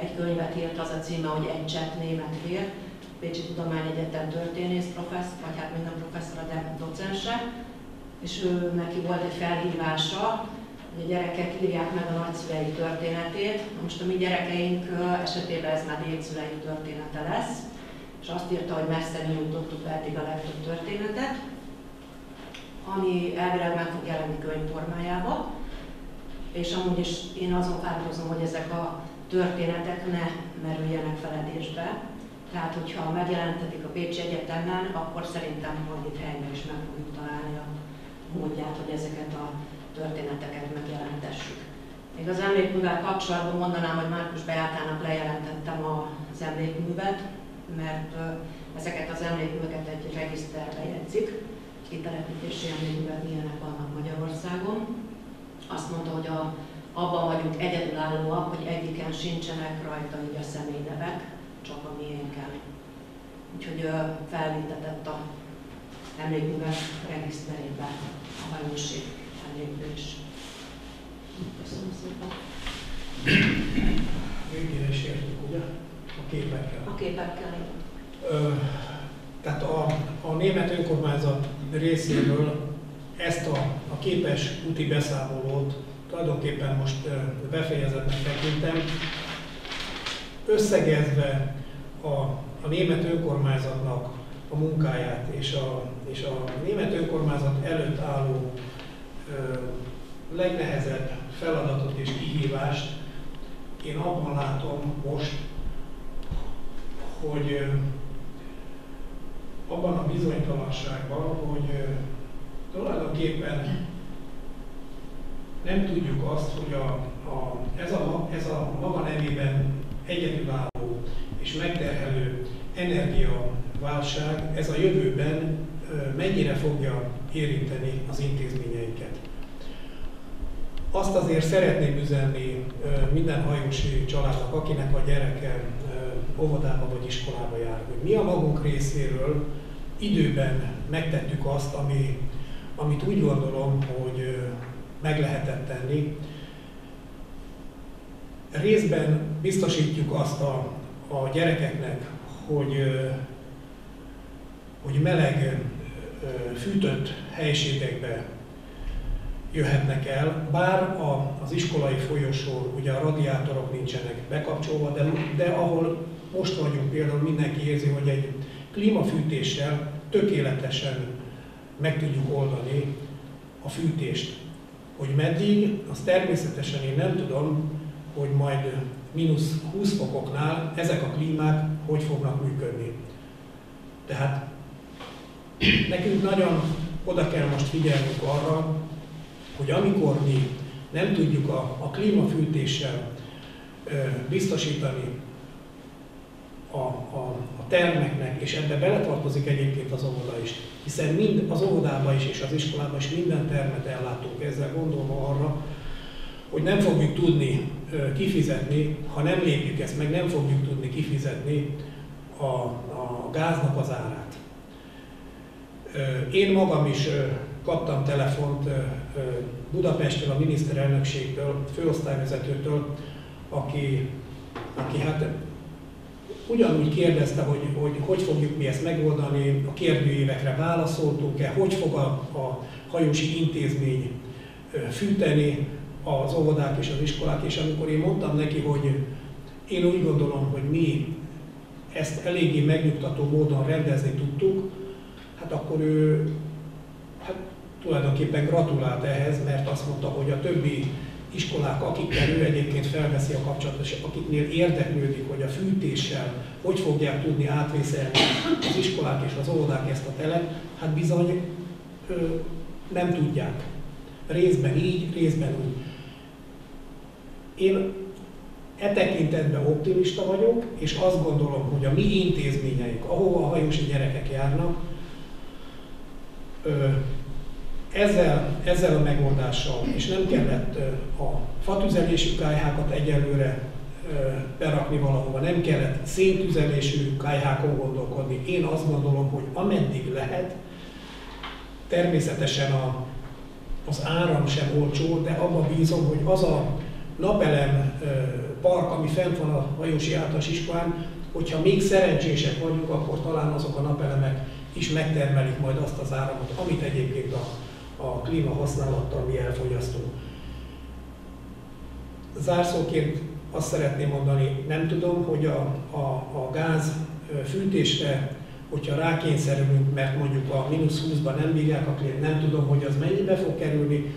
egy könyvet írt, az a címe, hogy Egy csepp német fér, Pécsi Tudományegyetem történész professzor, vagy hát minden professzor, de docense, és ő neki volt egy felhívása, hogy a gyerekek írják meg a nagyszülei történetét. Most a mi gyerekeink esetében ez már dédszülei története lesz, és azt írta, hogy messze nyújtottuk eddig a legtöbb történetet, ami elvileg meg fog jelenni könyv formájába, és amúgy is én azon fáradozom, hogy ezek a történetek ne merüljenek feledésbe. Tehát, hogyha megjelentetik a Pécsi Egyetemen, akkor szerintem majd itt helyben is meg fogjuk találni a módját, hogy ezeket a történeteket megjelentessük. Még az emlékművel kapcsolatban mondanám, hogy Márkus Beátának lejelentettem az emlékművet, mert ezeket az emlékműveket egy regiszterbe jegyzik, kitelepítési emlékművek milyenek vannak Magyarországon. Azt mondta, hogy a, abban vagyunk egyedülállóak, hogy egyiken sincsenek rajta így a személynevek, csak a miénken. Úgyhogy felvétetett a emlékművek regiszterébe a hajóség emlékmű is. Köszönöm szépen. Végére is értük, ugye? A képekkel. A képekkel, Ö, tehát a, a német önkormányzat részéről ezt a, a képes úti beszámolót tulajdonképpen most befejezetnek tekintem. Összegezve a, a német önkormányzatnak a munkáját és a, és a német önkormányzat előtt álló ö, legnehezebb feladatot és kihívást én abban látom most, hogy abban a bizonytalanságban, hogy tulajdonképpen nem tudjuk azt, hogy a, a, ez, a, ez a maga nevében egyedülálló és megterhelő energiaválság, ez a jövőben mennyire fogja érinteni az intézményeinket. Azt azért szeretném üzenni minden hajósi családnak, akinek a gyereke óvodába vagy iskolába jár, hogy mi a magunk részéről időben megtettük azt, ami, amit úgy gondolom, hogy meg lehetett tenni. Részben biztosítjuk azt a, a gyerekeknek, hogy, hogy meleg, fűtött helyiségekbe jöhetnek el, bár a, az iskolai folyosó, ugye a radiátorok nincsenek bekapcsolva, de, de ahol most vagyunk például, mindenki érzi, hogy egy klímafűtéssel tökéletesen meg tudjuk oldani a fűtést. Hogy meddig, az természetesen én nem tudom, hogy majd mínusz 20 fokoknál ezek a klímák hogy fognak működni. Tehát nekünk nagyon oda kell most figyelnünk arra, hogy amikor mi nem tudjuk a, a klímafűtéssel ö, biztosítani a, a, a termeknek, és ebbe beletartozik egyébként az óvoda is, hiszen mind az óvodába is és az iskolába is minden termet ellátunk, ezzel gondolva arra, hogy nem fogjuk tudni kifizetni, ha nem lépjük ezt meg, nem fogjuk tudni kifizetni a, a gáznak az árát. Én magam is kaptam telefont Budapestről, a miniszterelnökségtől, főosztályvezetőtől, aki, aki hát ugyanúgy kérdezte, hogy, hogy hogy fogjuk mi ezt megoldani, a kérdőívekre válaszoltunk-e, hogy fog a, a hajósi intézmény fűteni az óvodák és az iskolák, és amikor én mondtam neki, hogy én úgy gondolom, hogy mi ezt eléggé megnyugtató módon rendezni tudtuk, hát akkor ő hát tulajdonképpen gratulált ehhez, mert azt mondta, hogy a többi iskolák, akikkel ő egyébként felveszi a kapcsolatot, és akiknél érdeklődik, hogy a fűtéssel hogy fogják tudni átvészelni az iskolák és az óvodák ezt a telet, hát bizony ö, nem tudják. Részben így, részben úgy. Én e tekintetben optimista vagyok, és azt gondolom, hogy a mi intézményeink, ahova a hajósi gyerekek járnak, ezzel, ezzel a megoldással, és nem kellett a fatüzelésű kájhákat egyelőre berakni valahova, nem kellett széntüzelésű kájhákon gondolkodni. Én azt gondolom, hogy ameddig lehet, természetesen a, az áram sem olcsó, de abban bízom, hogy az a napelem park, ami fent van a Hajósi Általános Iskolán, hogyha még szerencsések vagyunk, akkor talán azok a napelemek is megtermelik majd azt az áramot, amit egyébként a, a klíma használattal mi elfogyasztunk. Zárszóként azt szeretném mondani, nem tudom, hogy a, a, a gáz fűtésre, hogyha rákényszerülünk, mert mondjuk a mínusz 20-ban nem bírják a klímát, nem tudom, hogy az mennyibe fog kerülni,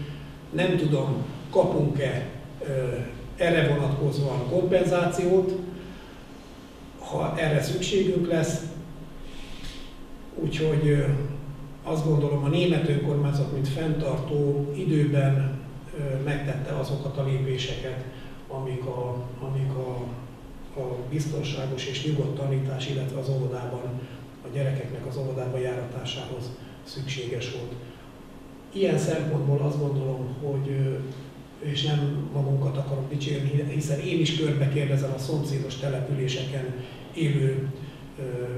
nem tudom, kapunk-e erre vonatkozóan kompenzációt, ha erre szükségünk lesz, Úgyhogy azt gondolom, a német önkormányzat, mint fenntartó időben megtette azokat a lépéseket, amik a, amik a, a biztonságos és nyugodt tanítás, illetve az óvodában, a gyerekeknek az óvodába járatásához szükséges volt. Ilyen szempontból azt gondolom, hogy és nem magunkat akarom dicsérni, hiszen én is körbe kérdezem a szomszédos településeken élő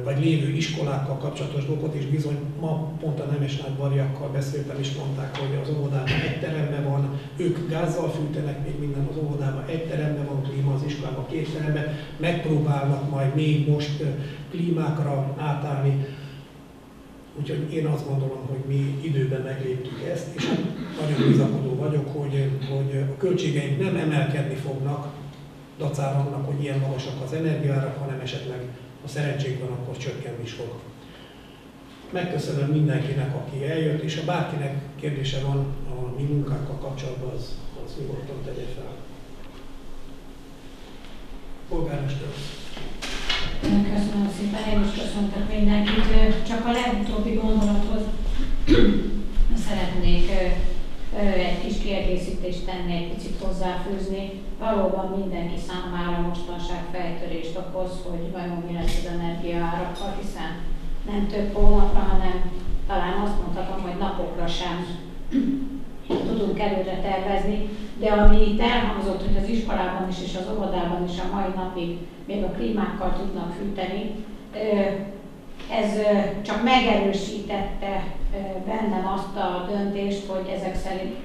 vagy lévő iskolákkal kapcsolatos dolgot, és bizony ma pont a Nemesnád variakkal beszéltem, és mondták, hogy az óvodában egy teremben van, ők gázzal fűtenek még minden az óvodában, egy teremben van klíma, az iskolában két teremben, megpróbálnak majd még most klímákra átállni. Úgyhogy én azt gondolom, hogy mi időben megléptük ezt, és nagyon bizakodó vagyok, hogy, hogy a költségeink nem emelkedni fognak, dacára annak, hogy ilyen magasak az energiárak, hanem esetleg ha szerencsénk van, akkor csökkenni is fog. Megköszönöm mindenkinek, aki eljött, és ha bárkinek kérdése van a mi munkánkkal kapcsolatban, az, az nyugodtan tegye fel. Polgármester. Köszönöm szépen, én is köszöntök mindenkit. Csak a legutóbbi gondolathoz (clears throat) szeretnék egy kis kiegészítést tenni, egy picit hozzáfűzni. Valóban mindenki számára mostanság fejtörést okoz, hogy vajon mi lesz az energiaárakkal, hiszen nem több hónapra, hanem talán azt mondhatom, hogy napokra sem (clears throat) tudunk előre tervezni, de ami itt elhangzott, hogy az iskolában is és az óvodában is a mai napig még a klímákkal tudnak fűteni, ez csak megerősítette bennem azt a döntést, hogy ezek szerint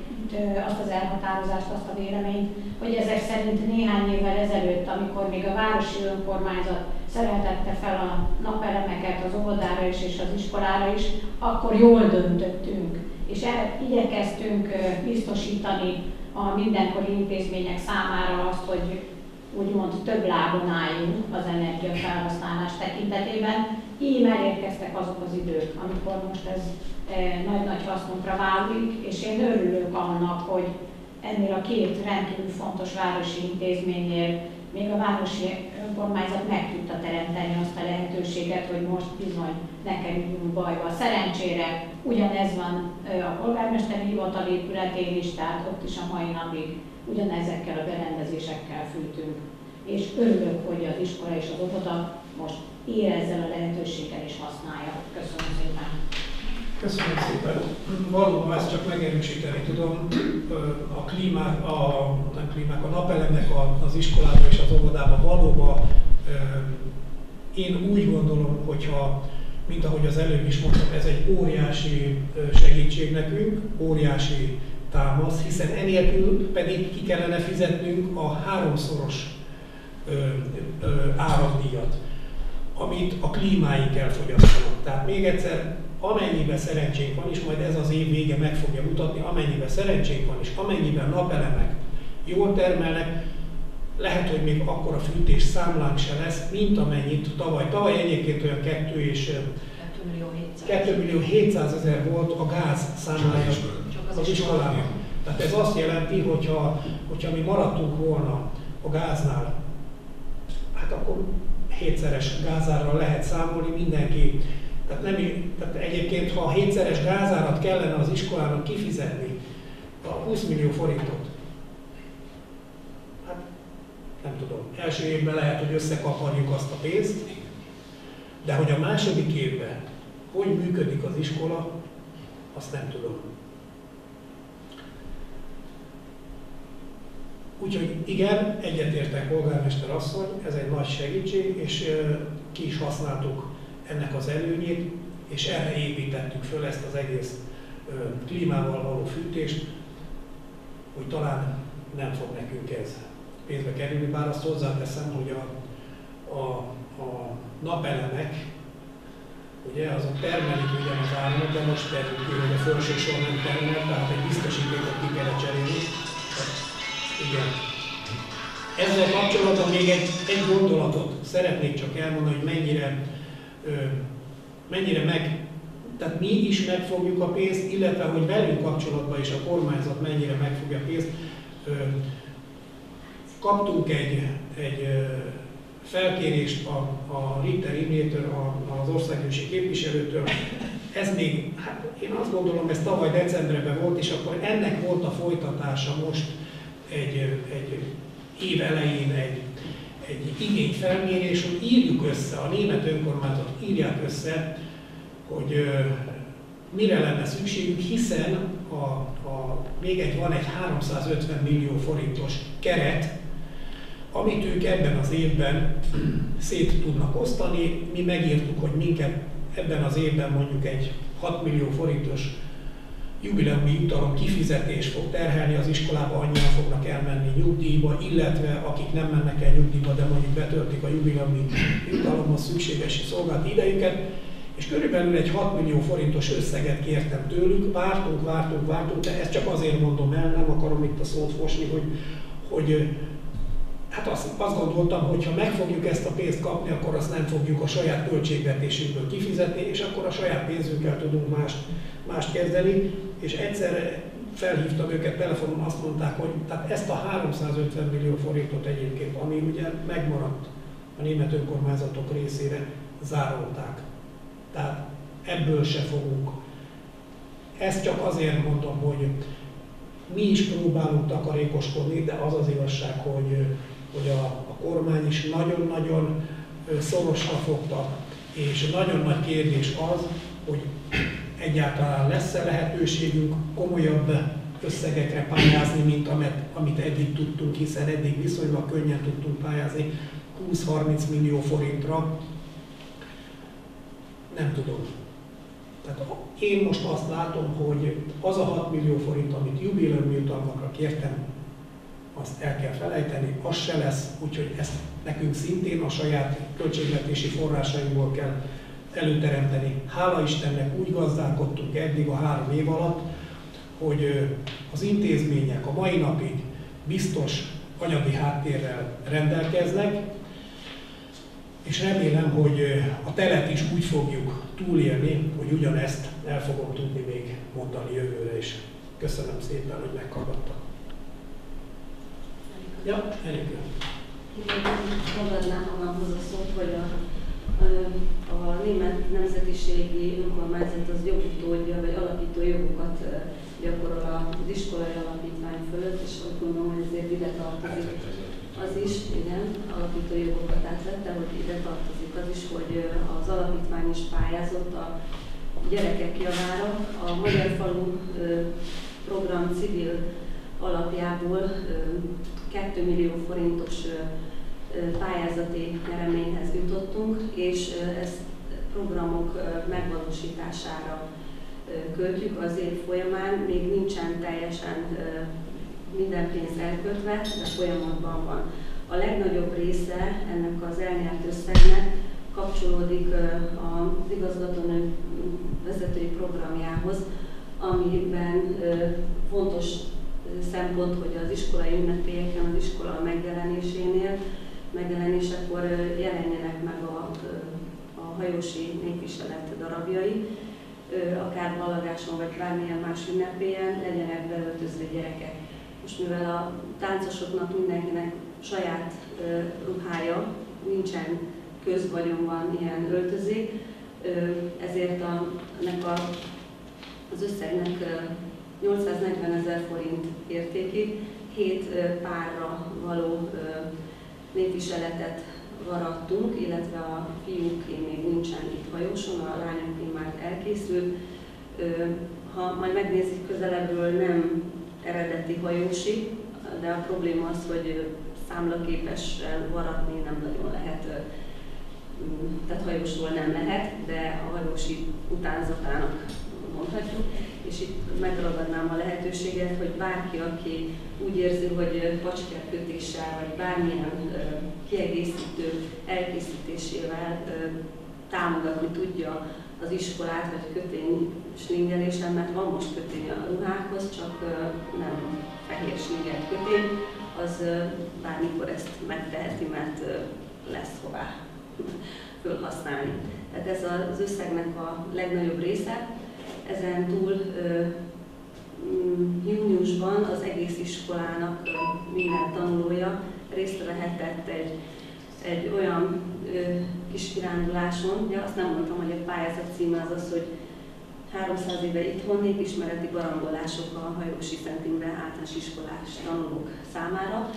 azt az elhatározást, azt a véleményt, hogy ezek szerint néhány évvel ezelőtt, amikor még a városi önkormányzat szeretette fel a napelemeket az óvodára is és az iskolára is, akkor jól döntöttünk, és igyekeztünk biztosítani a mindenkori intézmények számára azt, hogy úgymond több lábon álljunk az energiafelhasználás tekintetében. Így elérkeztek azok az idők, amikor most ez e, nagy-nagy hasznunkra válik, és én örülök annak, hogy ennél a két rendkívül fontos városi intézménynél még a városi kormányzat meg tudta teremteni azt a lehetőséget, hogy most bizony ne kerüljünk bajba. Szerencsére ugyanez van a polgármesteri hivatal épületén is, tehát ott is a mai napig ugyanezekkel a berendezésekkel fűtünk. És örülök, hogy az iskola és az óvoda most él ezzel a lehetőséggel is használja. Köszönöm szépen! Köszönöm szépen. Valóban ezt csak megerősíteni tudom. A klímák, a, nem klímák, a napelemek az iskolában és az óvodában valóban én úgy gondolom, hogyha, mint ahogy az előbb is mondtam, ez egy óriási segítség nekünk, óriási támasz, hiszen enélkül pedig ki kellene fizetnünk a háromszoros áramdíjat, amit a klímáink elfogyasztanak. Tehát még egyszer, amennyiben szerencsénk van, és majd ez az év vége meg fogja mutatni, amennyiben szerencsénk van, és amennyiben napelemek jól termelnek, lehet, hogy még akkor a fűtés számlánk se lesz, mint amennyit tavaly. Tavaly egyébként olyan 2 és 2 millió 700 ezer volt a gáz számlája az iskolában. Tehát ez azt jelenti, hogyha, hogyha mi maradtunk volna a gáznál, hát akkor hétszeres gázára lehet számolni, mindenki tehát, nem, tehát egyébként, ha a hétszeres gázárat kellene az iskolának kifizetni, a 20 millió forintot, hát nem tudom, első évben lehet, hogy összekaparjuk azt a pénzt, de hogy a második évben hogy működik az iskola, azt nem tudom. Úgyhogy igen, egyetértek polgármester asszony, ez egy nagy segítség, és ki is használtuk ennek az előnyét, és erre építettük föl ezt az egész klímával való fűtést, hogy talán nem fog nekünk ez pénzbe kerülni, bár azt hozzáteszem, hogy a, a, a napelemek, ugye azok termelik ugyan az áramot, de most termelik ki, hogy a felső sor nem termel, tehát egy biztosítékot ki kell cserélni. Igen. Ezzel kapcsolatban még egy, egy gondolatot szeretnék csak elmondani, hogy mennyire mennyire meg, tehát mi is megfogjuk a pénzt, illetve hogy velünk kapcsolatban is a kormányzat mennyire megfogja a pénzt. Kaptunk egy, egy felkérést a, a Ritter Imrétől, az országgyűlési képviselőtől. Ez még, hát én azt gondolom, ez tavaly decemberben volt, és akkor ennek volt a folytatása most egy, egy év elején egy egy igényfelmérés, hogy írjuk össze, a német önkormányzat írják össze, hogy mire lenne szükségünk, hiszen a, a, még egy, van egy 350 millió forintos keret, amit ők ebben az évben szét tudnak osztani. Mi megírtuk, hogy minket ebben az évben mondjuk egy 6 millió forintos jubileumi jutalom kifizetés fog terhelni, az iskolába annyian fognak elmenni nyugdíjba, illetve akik nem mennek el nyugdíjba, de mondjuk betöltik a jubileumi jutalomhoz szükséges szolgálati idejüket, és körülbelül egy 6 millió forintos összeget kértem tőlük, vártunk, vártunk, vártunk, de ezt csak azért mondom el, nem akarom itt a szót fosni, hogy, hogy hát azt, azt gondoltam, hogy ha meg fogjuk ezt a pénzt kapni, akkor azt nem fogjuk a saját költségvetésünkből kifizetni, és akkor a saját pénzünkkel tudunk mást, mást kezdeni és egyszer felhívtam őket telefonon, azt mondták, hogy tehát ezt a 350 millió forintot egyébként, ami ugye megmaradt a német önkormányzatok részére, zárolták. Tehát ebből se fogunk. Ezt csak azért mondom, hogy mi is próbálunk takarékoskodni, de az az igazság, hogy, hogy a, a kormány is nagyon-nagyon szorosra fogta, és nagyon nagy kérdés az, hogy egyáltalán lesz-e lehetőségünk komolyabb összegekre pályázni, mint amit, amit eddig tudtunk, hiszen eddig viszonylag könnyen tudtunk pályázni 20-30 millió forintra. Nem tudom. Tehát én most azt látom, hogy az a 6 millió forint, amit jubileumi jutalmakra kértem, azt el kell felejteni, az se lesz, úgyhogy ezt nekünk szintén a saját költségvetési forrásainkból kell előteremteni. Hála Istennek úgy gazdálkodtunk eddig a három év alatt, hogy az intézmények a mai napig biztos anyagi háttérrel rendelkeznek, és remélem, hogy a telet is úgy fogjuk túlélni, hogy ugyanezt el fogom tudni még mondani jövőre is. Köszönöm szépen, hogy meghallgattak. Ja. Igen, ragadnám magamhoz a szót, hogy a, a, a német nemzetiségi önkormányzat az jogutódja, vagy alapító jogokat gyakorol az iskolai alapítvány fölött, és azt gondolom, hogy ezért ide tartozik az is, igen, alapító jogokat átvette, hogy ide tartozik az is, hogy az alapítvány is pályázott a gyerekek javára. A Magyar Falu program civil alapjából 2 millió forintos pályázati nyereményhez jutottunk, és ezt programok megvalósítására költjük az év folyamán. Még nincsen teljesen minden pénz elköltve, de folyamatban van. A legnagyobb része ennek az elnyert összegnek kapcsolódik az igazgatónő vezetői programjához, amiben fontos szempont, hogy az iskolai ünnepélyeken, az iskola megjelenésénél, megjelenésekor jelenjenek meg a, a hajósi népviselet darabjai, akár balagáson vagy bármilyen más ünnepélyen legyenek beöltözve gyerekek. Most mivel a táncosoknak mindenkinek saját ruhája, nincsen közvagyonban ilyen öltözék, ezért a, ennek a, az összegnek 840 ezer forint értékig, hét párra való népviseletet varattunk, illetve a fiúk még nincsen itt hajóson, a lányok már elkészült. Ha majd megnézik közelebbről, nem eredeti hajósi, de a probléma az, hogy számlaképessel varatni nem nagyon lehet, tehát hajósról nem lehet, de a hajósi utánzatának mondhatjuk, és itt megragadnám a lehetőséget, hogy bárki, aki úgy érzi, hogy pacskerkötéssel, vagy bármilyen kiegészítő elkészítésével támogatni tudja az iskolát, vagy kötény slingelésen, mert van most kötény a ruhákhoz, csak nem fehér slingert kötény, az bármikor ezt megteheti, mert lesz hová felhasználni. Tehát ez az összegnek a legnagyobb része. Ezen túl mm, júniusban az egész iskolának minden tanulója részt vehetett egy, egy olyan kis kiránduláson, ugye azt nem mondtam, hogy a pályázat címe az az, hogy 300 éve itthon népismereti barangolások a Hajósi Szent Imre általános iskolás tanulók számára.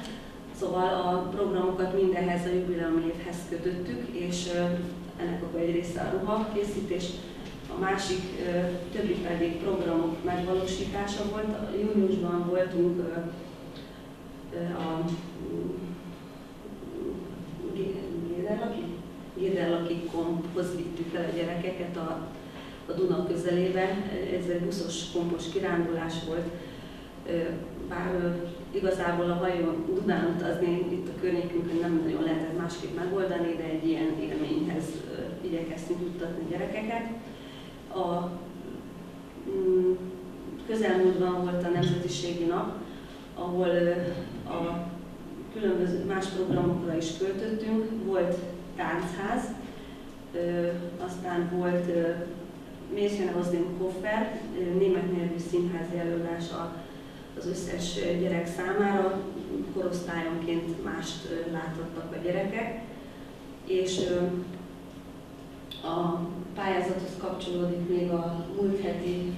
Szóval a programokat mindenhez a jubileum évhez kötöttük, és ennek akkor egy része a ruha készítés, másik többi pedig programok megvalósítása volt. Júniusban voltunk a Géderlaki? Géderlakikhoz vittük el a gyerekeket a, a Duna közelébe. Ez egy buszos kompos kirándulás volt. Bár igazából a hajón Dunán utazni itt a környékünkön nem nagyon lehetett másképp megoldani, de egy ilyen élményhez igyekeztünk juttatni a gyerekeket. A mm, közelmúltban volt a Nemzetiségi Nap, ahol a különböző más programokra is költöttünk. Volt táncház, aztán volt Mérszene Ozdin Koffer, német nyelvű színház jelölása az összes gyerek számára, korosztályonként mást láthattak a gyerekek, és a pályázathoz kapcsolódik még a múlt heti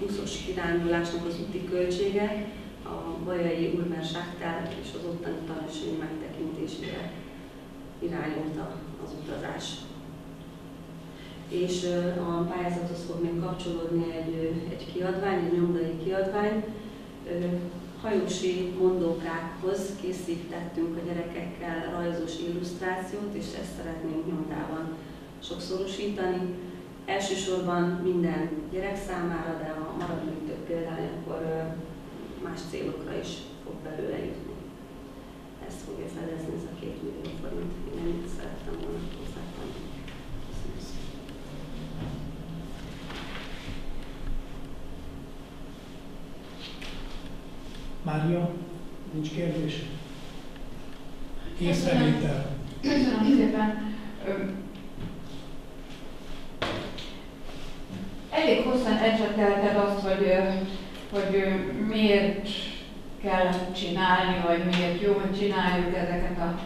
buszos kirándulásnak az úti költsége, a Bajai Ulmer Sáktár és az ottani tanúség megtekintésére irányulta az utazás. És a pályázathoz fog még kapcsolódni egy, egy kiadvány, egy nyomdai kiadvány. Hajósi mondókákhoz készítettünk a gyerekekkel rajzos illusztrációt, és ezt szeretnénk nyomdában sokszorosítani. Elsősorban minden gyerek számára, de ha marad még több példány, akkor más célokra is fog belőle jutni. Ezt fogja fedezni ez a két millió forint. Én ennyit szerettem volna hozzátenni. Mária, nincs kérdés? Észrevétel. Köszönöm szépen. Elég hosszan ecsetelted azt, hogy, hogy miért kellett csinálni, vagy miért jó, hogy csináljuk ezeket a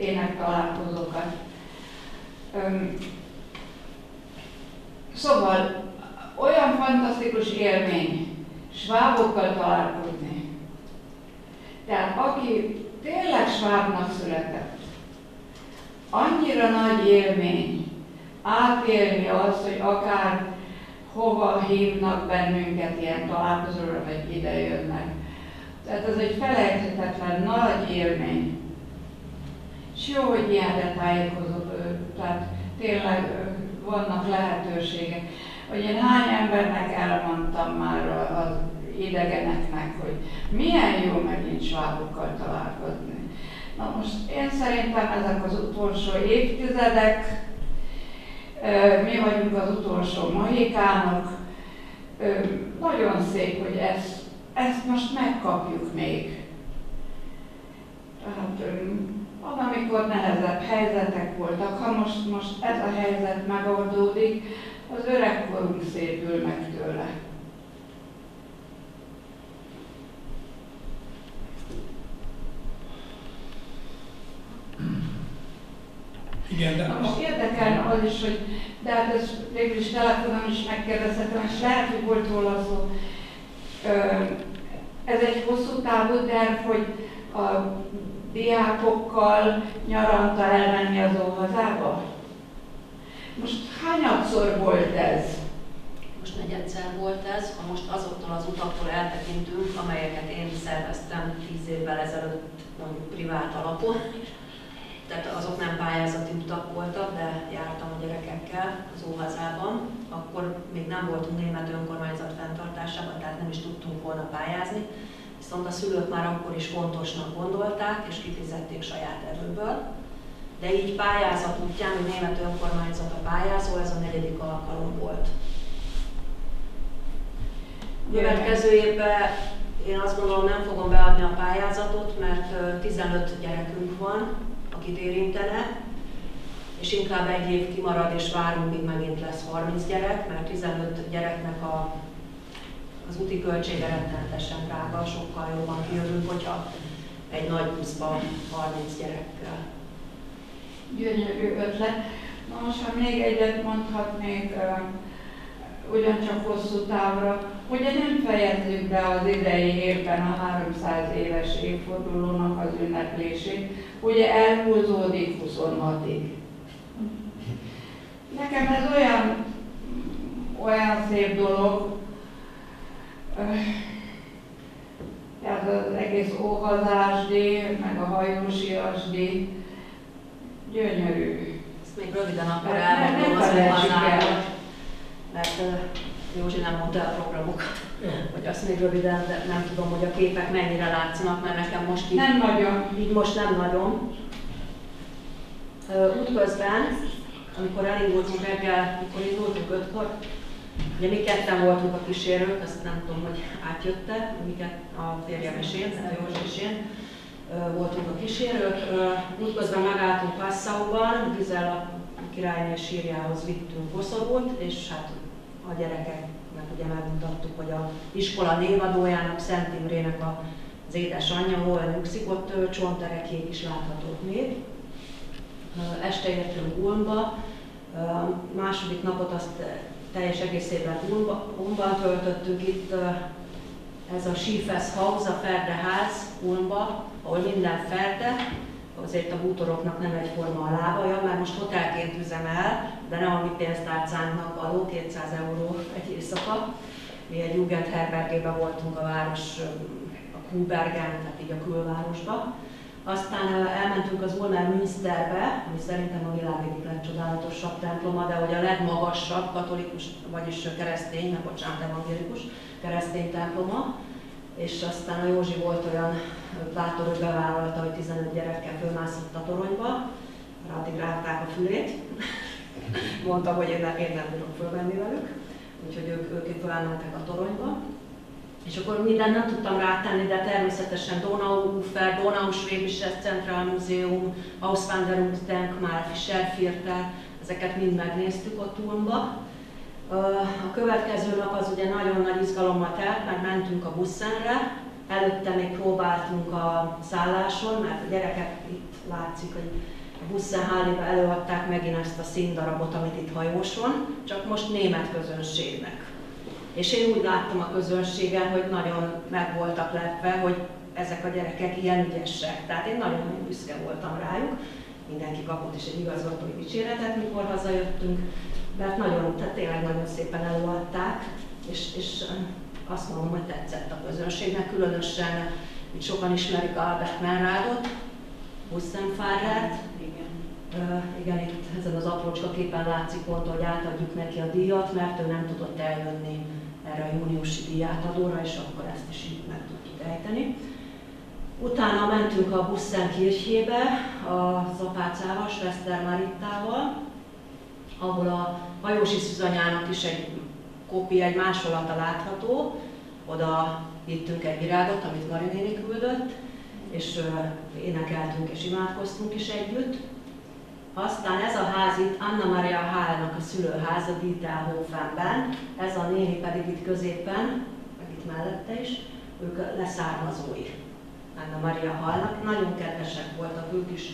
énektalálkozókat. Szóval olyan fantasztikus élmény svábokkal találkozni. Tehát aki tényleg svábnak született, annyira nagy élmény átélni azt, hogy akár hova hívnak bennünket ilyen találkozóra, vagy ide jönnek. Tehát ez egy felejthetetlen nagy élmény. És jó, hogy ilyenre tájékozok, tehát tényleg vannak lehetőségek. Hogy én hány embernek elmondtam már az idegeneknek, hogy milyen jó megint svábokkal találkozni. Na most én szerintem ezek az utolsó évtizedek, mi vagyunk az utolsó mohikánok, nagyon szép, hogy ezt, ezt most megkapjuk még. Tehát van, amikor nehezebb helyzetek voltak, ha most, most ez a helyzet megoldódik, az öregkorunk szépül meg tőle. Igen, de... Most érdekel az is, hogy de hát ez végül is telefonon is megkérdezhetem, és lehet, hogy volt róla szó. Ez egy hosszú távú terv, hogy a diákokkal nyaranta elmenni az óhazába? Most hányadszor volt ez? Most negyedszer volt ez, ha most azoktól az utaktól eltekintünk, amelyeket én szerveztem tíz évvel ezelőtt mondjuk privát alapon, tehát azok nem pályázati utak voltak, de jártam a gyerekekkel az óhazában, akkor még nem voltunk német önkormányzat fenntartásában, tehát nem is tudtunk volna pályázni, viszont a szülők már akkor is fontosnak gondolták, és kifizették saját erőből. De így pályázat útján, hogy német önkormányzat a pályázó, ez a negyedik alkalom volt. Következő évben én azt gondolom nem fogom beadni a pályázatot, mert 15 gyerekünk van, akit érintene, és inkább egy év kimarad, és várunk, míg megint lesz 30 gyerek, mert 15 gyereknek a, az úti költsége rettenetesen drága, sokkal jobban kijövünk, hogyha egy nagy buszban 30 gyerekkel. Gyönyörű ötlet. Na most, ha még egyet mondhatnék, ugyancsak hosszú távra. Ugye nem fejezzük be az idei évben a 300 éves évfordulónak az ünneplését, ugye elhúzódik 26-ig. Nekem ez olyan, olyan szép dolog, tehát az egész óhazásdi, meg a hajósiasdi, gyönyörű. Ezt még röviden akkor elmondom az óhazáról mert Józsi nem mondta a programokat, hogy azt még röviden, de nem tudom, hogy a képek mennyire látszanak, mert nekem most így, nem nagyon. így most nem nagyon. Útközben, amikor elindultunk reggel, amikor indultunk ötkor, ugye mi ketten voltunk a kísérők, azt nem tudom, hogy átjötte, miket a férjem és én, a Józsi és én, voltunk a kísérők. Útközben megálltunk Passauban, Gizella királyné sírjához vittünk koszorút, és hát a gyerekeknek ugye megmutattuk, hogy a iskola névadójának, Szent Imrének a, az édesanyja, hol nyugszik, ott csonterekjék is láthatók még. Este értünk Ulmba, második napot azt teljes egészében Ulmban töltöttük itt, ez a Schiefers House, a Ferdeház Ulmba, ahol minden ferde, azért a bútoroknak nem egyforma a lábaja, mert most hotelként üzemel, de nem a mi pénztárcánknak való, 200 euró egy éjszaka. Mi egy Jugendherbergében voltunk a város, a Kubergen, tehát így a külvárosba. Aztán elmentünk az Ulmer Münsterbe, ami szerintem a világ egyik legcsodálatosabb temploma, de hogy a legmagasabb katolikus, vagyis keresztény, nem bocsánat, evangélikus keresztény temploma és aztán a Józsi volt olyan bátor, hogy bevállalta, hogy 15 gyerekkel fölmászott a toronyba, addig rágták a fülét. (laughs) Mondtam, hogy én én nem tudok fölvenni velük, úgyhogy ők, ők itt felmentek a toronyba. És akkor minden nem tudtam rátenni, de természetesen Donauufer, Donauschwäbisches Zentralmuseum, Auswanderung Denkmal, Fischerviertel, ezeket mind megnéztük ott Ulmba. A következő nap az ugye nagyon nagy izgalommal telt, mert mentünk a Bussenre, Előtte még próbáltunk a szálláson, mert a gyerekek itt látszik, hogy a Bussenháliba előadták megint ezt a színdarabot, amit itt hajóson, csak most német közönségnek. És én úgy láttam a közönségen, hogy nagyon meg voltak lepve, hogy ezek a gyerekek ilyen ügyesek. Tehát én nagyon-nagyon büszke voltam rájuk. Mindenki kapott is egy igazgatói dicséretet, mikor hazajöttünk, mert nagyon, tehát tényleg nagyon szépen előadták, és, és azt mondom, hogy tetszett a közönségnek, különösen itt sokan ismerik Albert Menrádot, Bussenfahrert, Uh, igen, itt ezen az aprócska képen látszik pont, hogy átadjuk neki a díjat, mert ő nem tudott eljönni erre a júniusi díjátadóra, és akkor ezt is így meg tudtuk ejteni. Utána mentünk a Bussenkirchjébe, a Zapácával, Svester Marittával, ahol a hajósi szüzanyának is egy kopia, egy másolata látható. Oda vittünk egy virágot, amit Mari néni küldött, és énekeltünk és imádkoztunk is együtt. Aztán ez a ház itt Anna Maria Hálnak a szülőháza Dieterhofenben, ez a néni pedig itt középen, meg itt mellette is, ők leszármazói Anna Maria Hallnak. Nagyon kedvesek voltak ők is,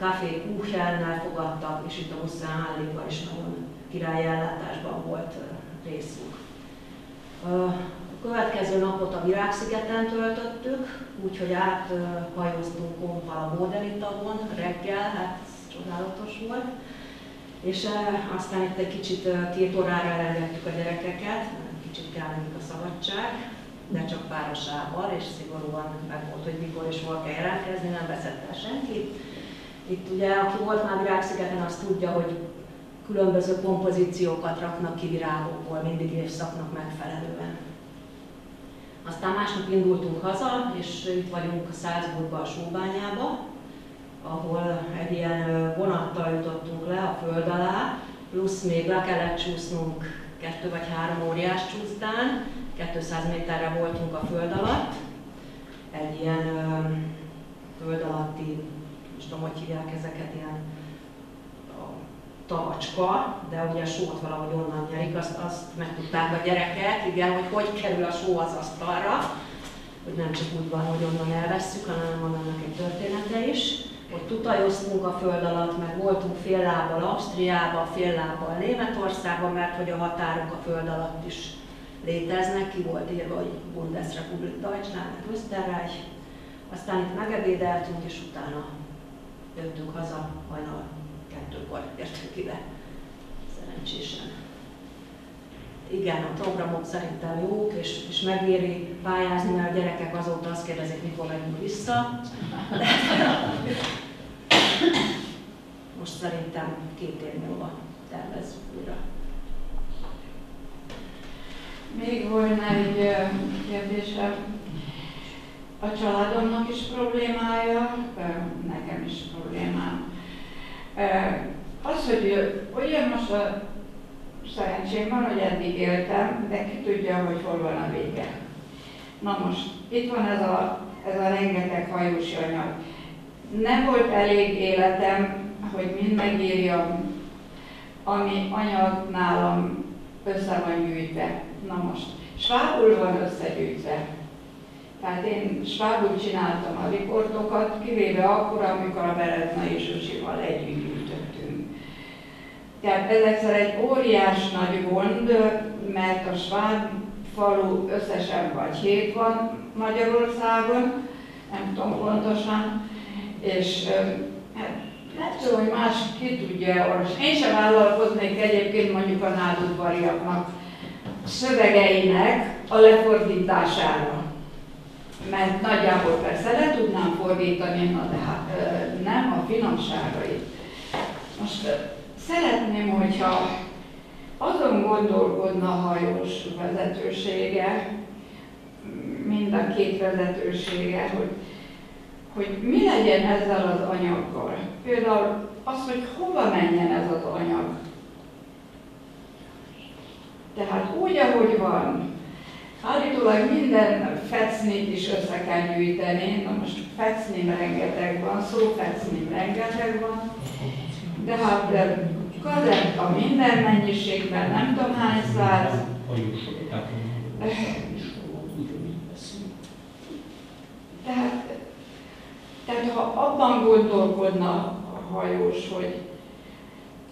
Café Kuchernel fogadtak, és itt a Hállékban is nagyon királyi ellátásban volt részünk. A következő napot a Virágszigeten töltöttük, úgyhogy áthajóztunk Kompal a Bódelitavon reggel, hát csodálatos volt. És aztán itt egy kicsit két órára elengedtük a gyerekeket, kicsit kell nekik a szabadság, de csak párosával, és szigorúan meg volt, hogy mikor és hol kell jelentkezni, nem veszett el senki. Itt ugye, aki volt már Virágszigeten, az tudja, hogy különböző kompozíciókat raknak ki virágokból, mindig évszaknak megfelelően. Aztán másnap indultunk haza, és itt vagyunk a Salzburgba, a Sóbányába, ahol egy ilyen vonattal jutottunk le a föld alá, plusz még le kellett csúsznunk kettő vagy három óriás csúsztán, 200 méterre voltunk a föld alatt, egy ilyen föld alatti, tudom, hogy hívják ezeket, ilyen tavacska, de ugye a sót valahogy onnan nyerik, azt, azt megtudták a gyerekek, igen, hogy hogy kerül a só az asztalra, hogy nem csak úgy van, hogy onnan elvesszük, hanem van ennek egy története is. Ott tutajoztunk a föld alatt, meg voltunk fél lábbal Ausztriába, fél lábbal Németországban, mert hogy a határok a föld alatt is léteznek, ki volt írva, hogy Bundesrepublik Deutschland, Österreich. Aztán itt megebédeltünk, és utána jöttünk haza hajnal kettőkor értünk ide, szerencsésen. Igen, a programok szerintem jók, és, és megéri pályázni, mert a gyerekek azóta azt kérdezik, mikor megyünk vissza. Most szerintem két év múlva tervezzük újra. Még volna egy kérdésem. A családomnak is problémája, nekem is problémám az, hogy olyan most a szerencsém van, hogy eddig éltem, de ki tudja, hogy hol van a vége. Na most, itt van ez a, ez a rengeteg hajós anyag. Nem volt elég életem, hogy mind megírjam, ami anyag nálam össze van gyűjtve. Na most, svábul van összegyűjtve. Tehát én svábul csináltam a riportokat, kivéve akkor, amikor a Beretna és Zsuzsival együtt tehát ez egyszer egy óriás nagy gond, mert a sváb falu összesen vagy hét van Magyarországon, nem tudom pontosan, és hát, lehet, hogy más ki tudja olvasni. Én sem vállalkoznék egyébként mondjuk a nádudvariaknak szövegeinek a lefordítására. Mert nagyjából persze le tudnám fordítani, na de hát nem a finomságait. Most Szeretném, hogyha azon gondolkodna a hajós vezetősége, mind a két vezetősége, hogy, hogy mi legyen ezzel az anyaggal. Például az, hogy hova menjen ez az anyag. Tehát úgy, ahogy van, Állítólag minden fecnét is össze kell gyűjteni, na most fecném rengeteg van, szó szófecném rengeteg van, de hát kazetta minden mennyiségben, nem tudom hány száz. Tehát, tehát ha abban gondolkodna a hajós, hogy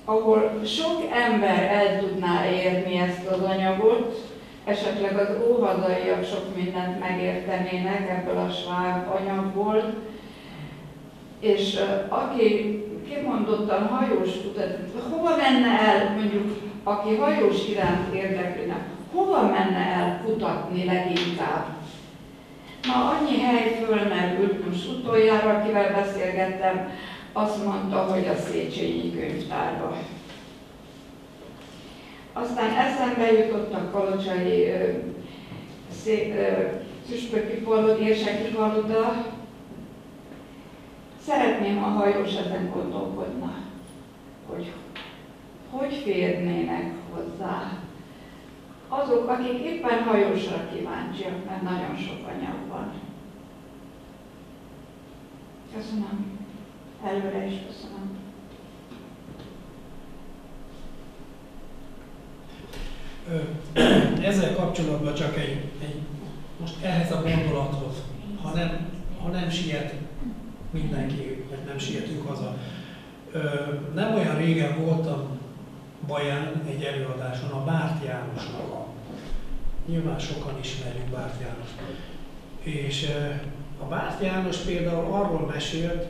ahol sok ember el tudná érni ezt az anyagot, esetleg az óhadaiak sok mindent megértenének ebből a sváb anyagból, és aki kimondottan hajós kutat, hova menne el mondjuk, aki hajós iránt érdeklőnek, hova menne el kutatni leginkább? Ma annyi hely fölmerült, most utoljára, akivel beszélgettem, azt mondta, hogy a Széchenyi könyvtárba. Aztán eszembe jutott a kalocsai Szüspöki palota, érseki palota. Szeretném, ha hajós ezen gondolkodna, hogy hogy férnének hozzá azok, akik éppen hajósra kíváncsiak, mert nagyon sok anyag van. Köszönöm. Előre is köszönöm. Ezzel kapcsolatban csak egy, egy most ehhez a gondolathoz, ha nem, ha nem siet mindenki, vagy nem sietünk haza. Nem olyan régen voltam Baján egy előadáson a Bárt Jánosnak nyilván sokan ismerjük Bárt János. És a Bárt János például arról mesélt,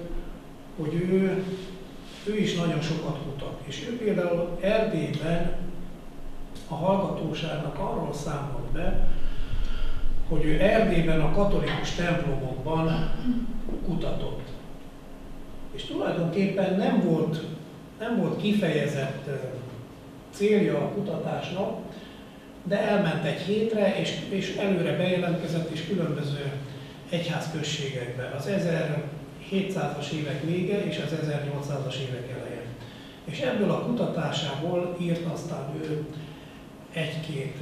hogy ő, ő is nagyon sokat kutat. És ő például Erdélyben a hallgatóságnak arról számolt be, hogy ő Erdélyben a katolikus templomokban kutatott. És tulajdonképpen nem volt, nem volt kifejezett célja a kutatásnak, de elment egy hétre, és, és előre bejelentkezett, és különböző egyházközségekbe. Az 1700-as évek vége és az 1800-as évek eleje. És ebből a kutatásából írt aztán ő egy-két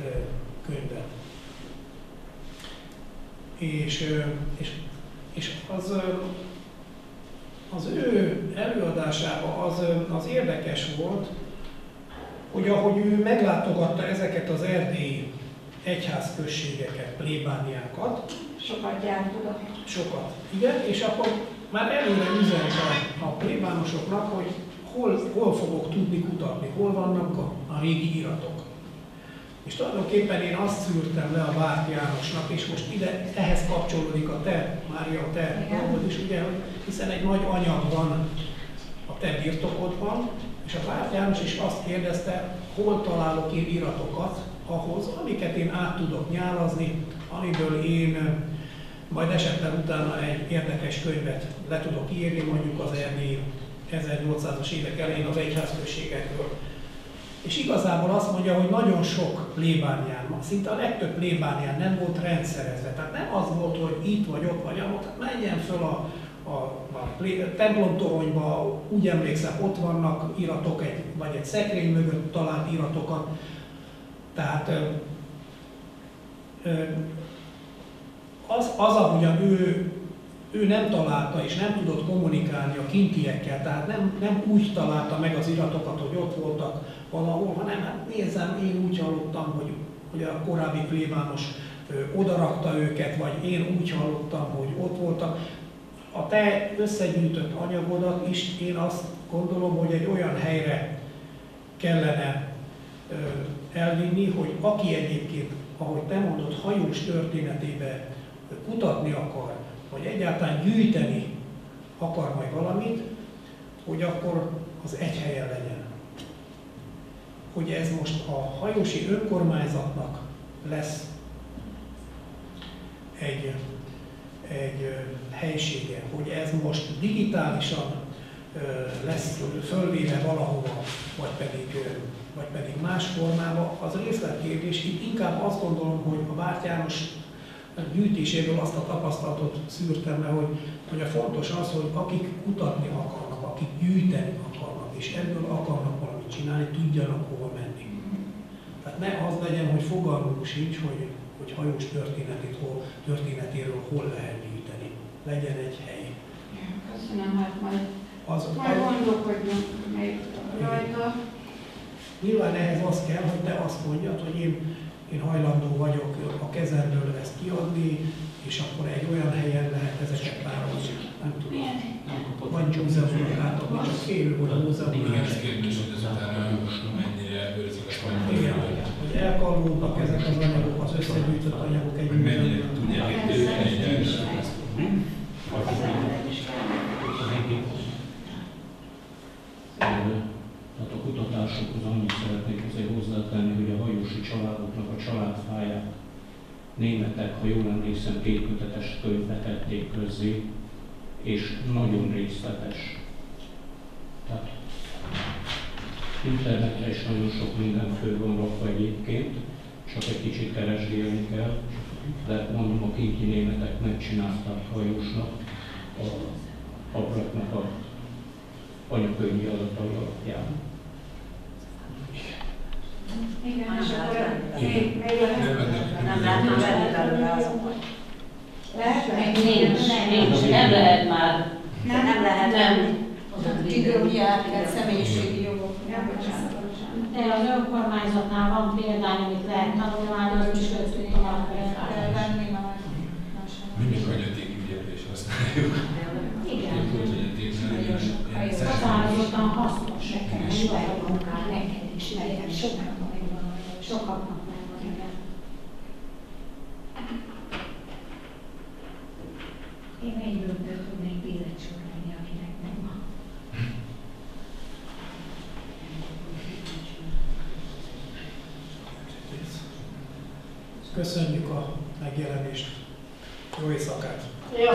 könyvet. És, és, és az, az ő előadásában az, az érdekes volt, hogy ahogy ő meglátogatta ezeket az erdélyi egyházközségeket, plébániákat, sokat gyártott. Sokat, igen, és akkor már előre üzent a, a plébánosoknak, hogy hol, hol fogok tudni kutatni, hol vannak a, a régi iratok. És tulajdonképpen én azt szűrtem le a Bárti Jánosnak, és most ide, ehhez kapcsolódik a te, Mária, a te dolgod is, ugye, hiszen egy nagy anyag van a te birtokodban, és a Bárti János is azt kérdezte, hol találok én iratokat ahhoz, amiket én át tudok nyálazni, amiből én majd esetleg utána egy érdekes könyvet le tudok írni, mondjuk az erdélyi 1800-as évek elején az egyházközségekről. És igazából azt mondja, hogy nagyon sok plébánián, szinte a legtöbb plébánián nem volt rendszerezve. Tehát nem az volt, hogy itt vagy ott vagy ott, tehát menjen föl a, a, a templomtoronyba, úgy emlékszem, ott vannak iratok, egy, vagy egy szekrény mögött talált iratokat. Tehát ö, ö, az, az, ahogyan ő, ő nem találta és nem tudott kommunikálni a kintiekkel, tehát nem, nem úgy találta meg az iratokat, hogy ott voltak valahol, hanem hát nézzem, én úgy hallottam, hogy, hogy a korábbi plébános odarakta őket, vagy én úgy hallottam, hogy ott voltak. A te összegyűjtött anyagodat is én azt gondolom, hogy egy olyan helyre kellene elvinni, hogy aki egyébként, ahogy te mondod, hajós történetébe kutatni akar, vagy egyáltalán gyűjteni akar majd valamit, hogy akkor az egy helyen legyen. Hogy ez most a hajósi önkormányzatnak lesz egy, egy helysége, hogy ez most digitálisan lesz fölvéve valahova, vagy pedig, vagy pedig más formában, az részletkérdés. Itt inkább azt gondolom, hogy a Bárt János gyűjtéséből azt a tapasztalatot szűrtem le, hogy, hogy a fontos az, hogy akik kutatni akarnak, akik gyűjteni akarnak, és ebből akarnak valamit csinálni, tudjanak hova menni. Tehát ne az legyen, hogy fogalmunk sincs, hogy, hogy hajós történetét, hol, történetéről hol lehet gyűjteni. Legyen egy hely. Köszönöm, hát majd, az, majd gondolkodjunk még rajta. Nyilván ehhez az kell, hogy te azt mondjad, hogy én én hajlandó vagyok a kezemből ezt kiadni, és akkor egy olyan helyen lehet ezeket tárolni, nem tudom. Nem kapott Vagy múzeumban látok, vagy csak félő volt a múzeumban. Igen, ez kérdés, hogy ezután mennyire őrzik azt majd. Igen, hogy elkarolódtak ezek az anyagok, az összegyűjtött anyagok egy Hogy mennyire tudják értékelni egy első Tehát a kutatásokhoz annyit szeretnék azért hozzátenni, hogy a hajósi családoknak a családfáját németek, ha jól emlékszem, kétkötetes könyvbe tették közzé, és nagyon részletes. Tehát internetre is nagyon sok minden föl van rakva egyébként, csak egy kicsit keresgélni kell, de mondom, a kinti németek megcsinálták hajósnak a abraknak a anyakönyvi adatai alapján. Igen, és Nem akkor lehet még, még lehet. Nem lehet már venni belőle az a baj. Lehet Még nincs, nincs, nem lehet már. Nem, nem lehet Nem. Időhiány, személyiségi jogok. Ja, bocsánat. De az önkormányzatnál van példány, amit lehet tanulmányozni, és őt tudtam Kell venni már. Mi még hagyaték ügyekre is használjuk. Igen. Határozottan hasznos nekem, munkám, neked is, megvan, sokaknak megvan, igen. Én egyből tudnék bíret sorolni, akinek megvan. Köszönjük a megjelenést. Jó éjszakát! Jó.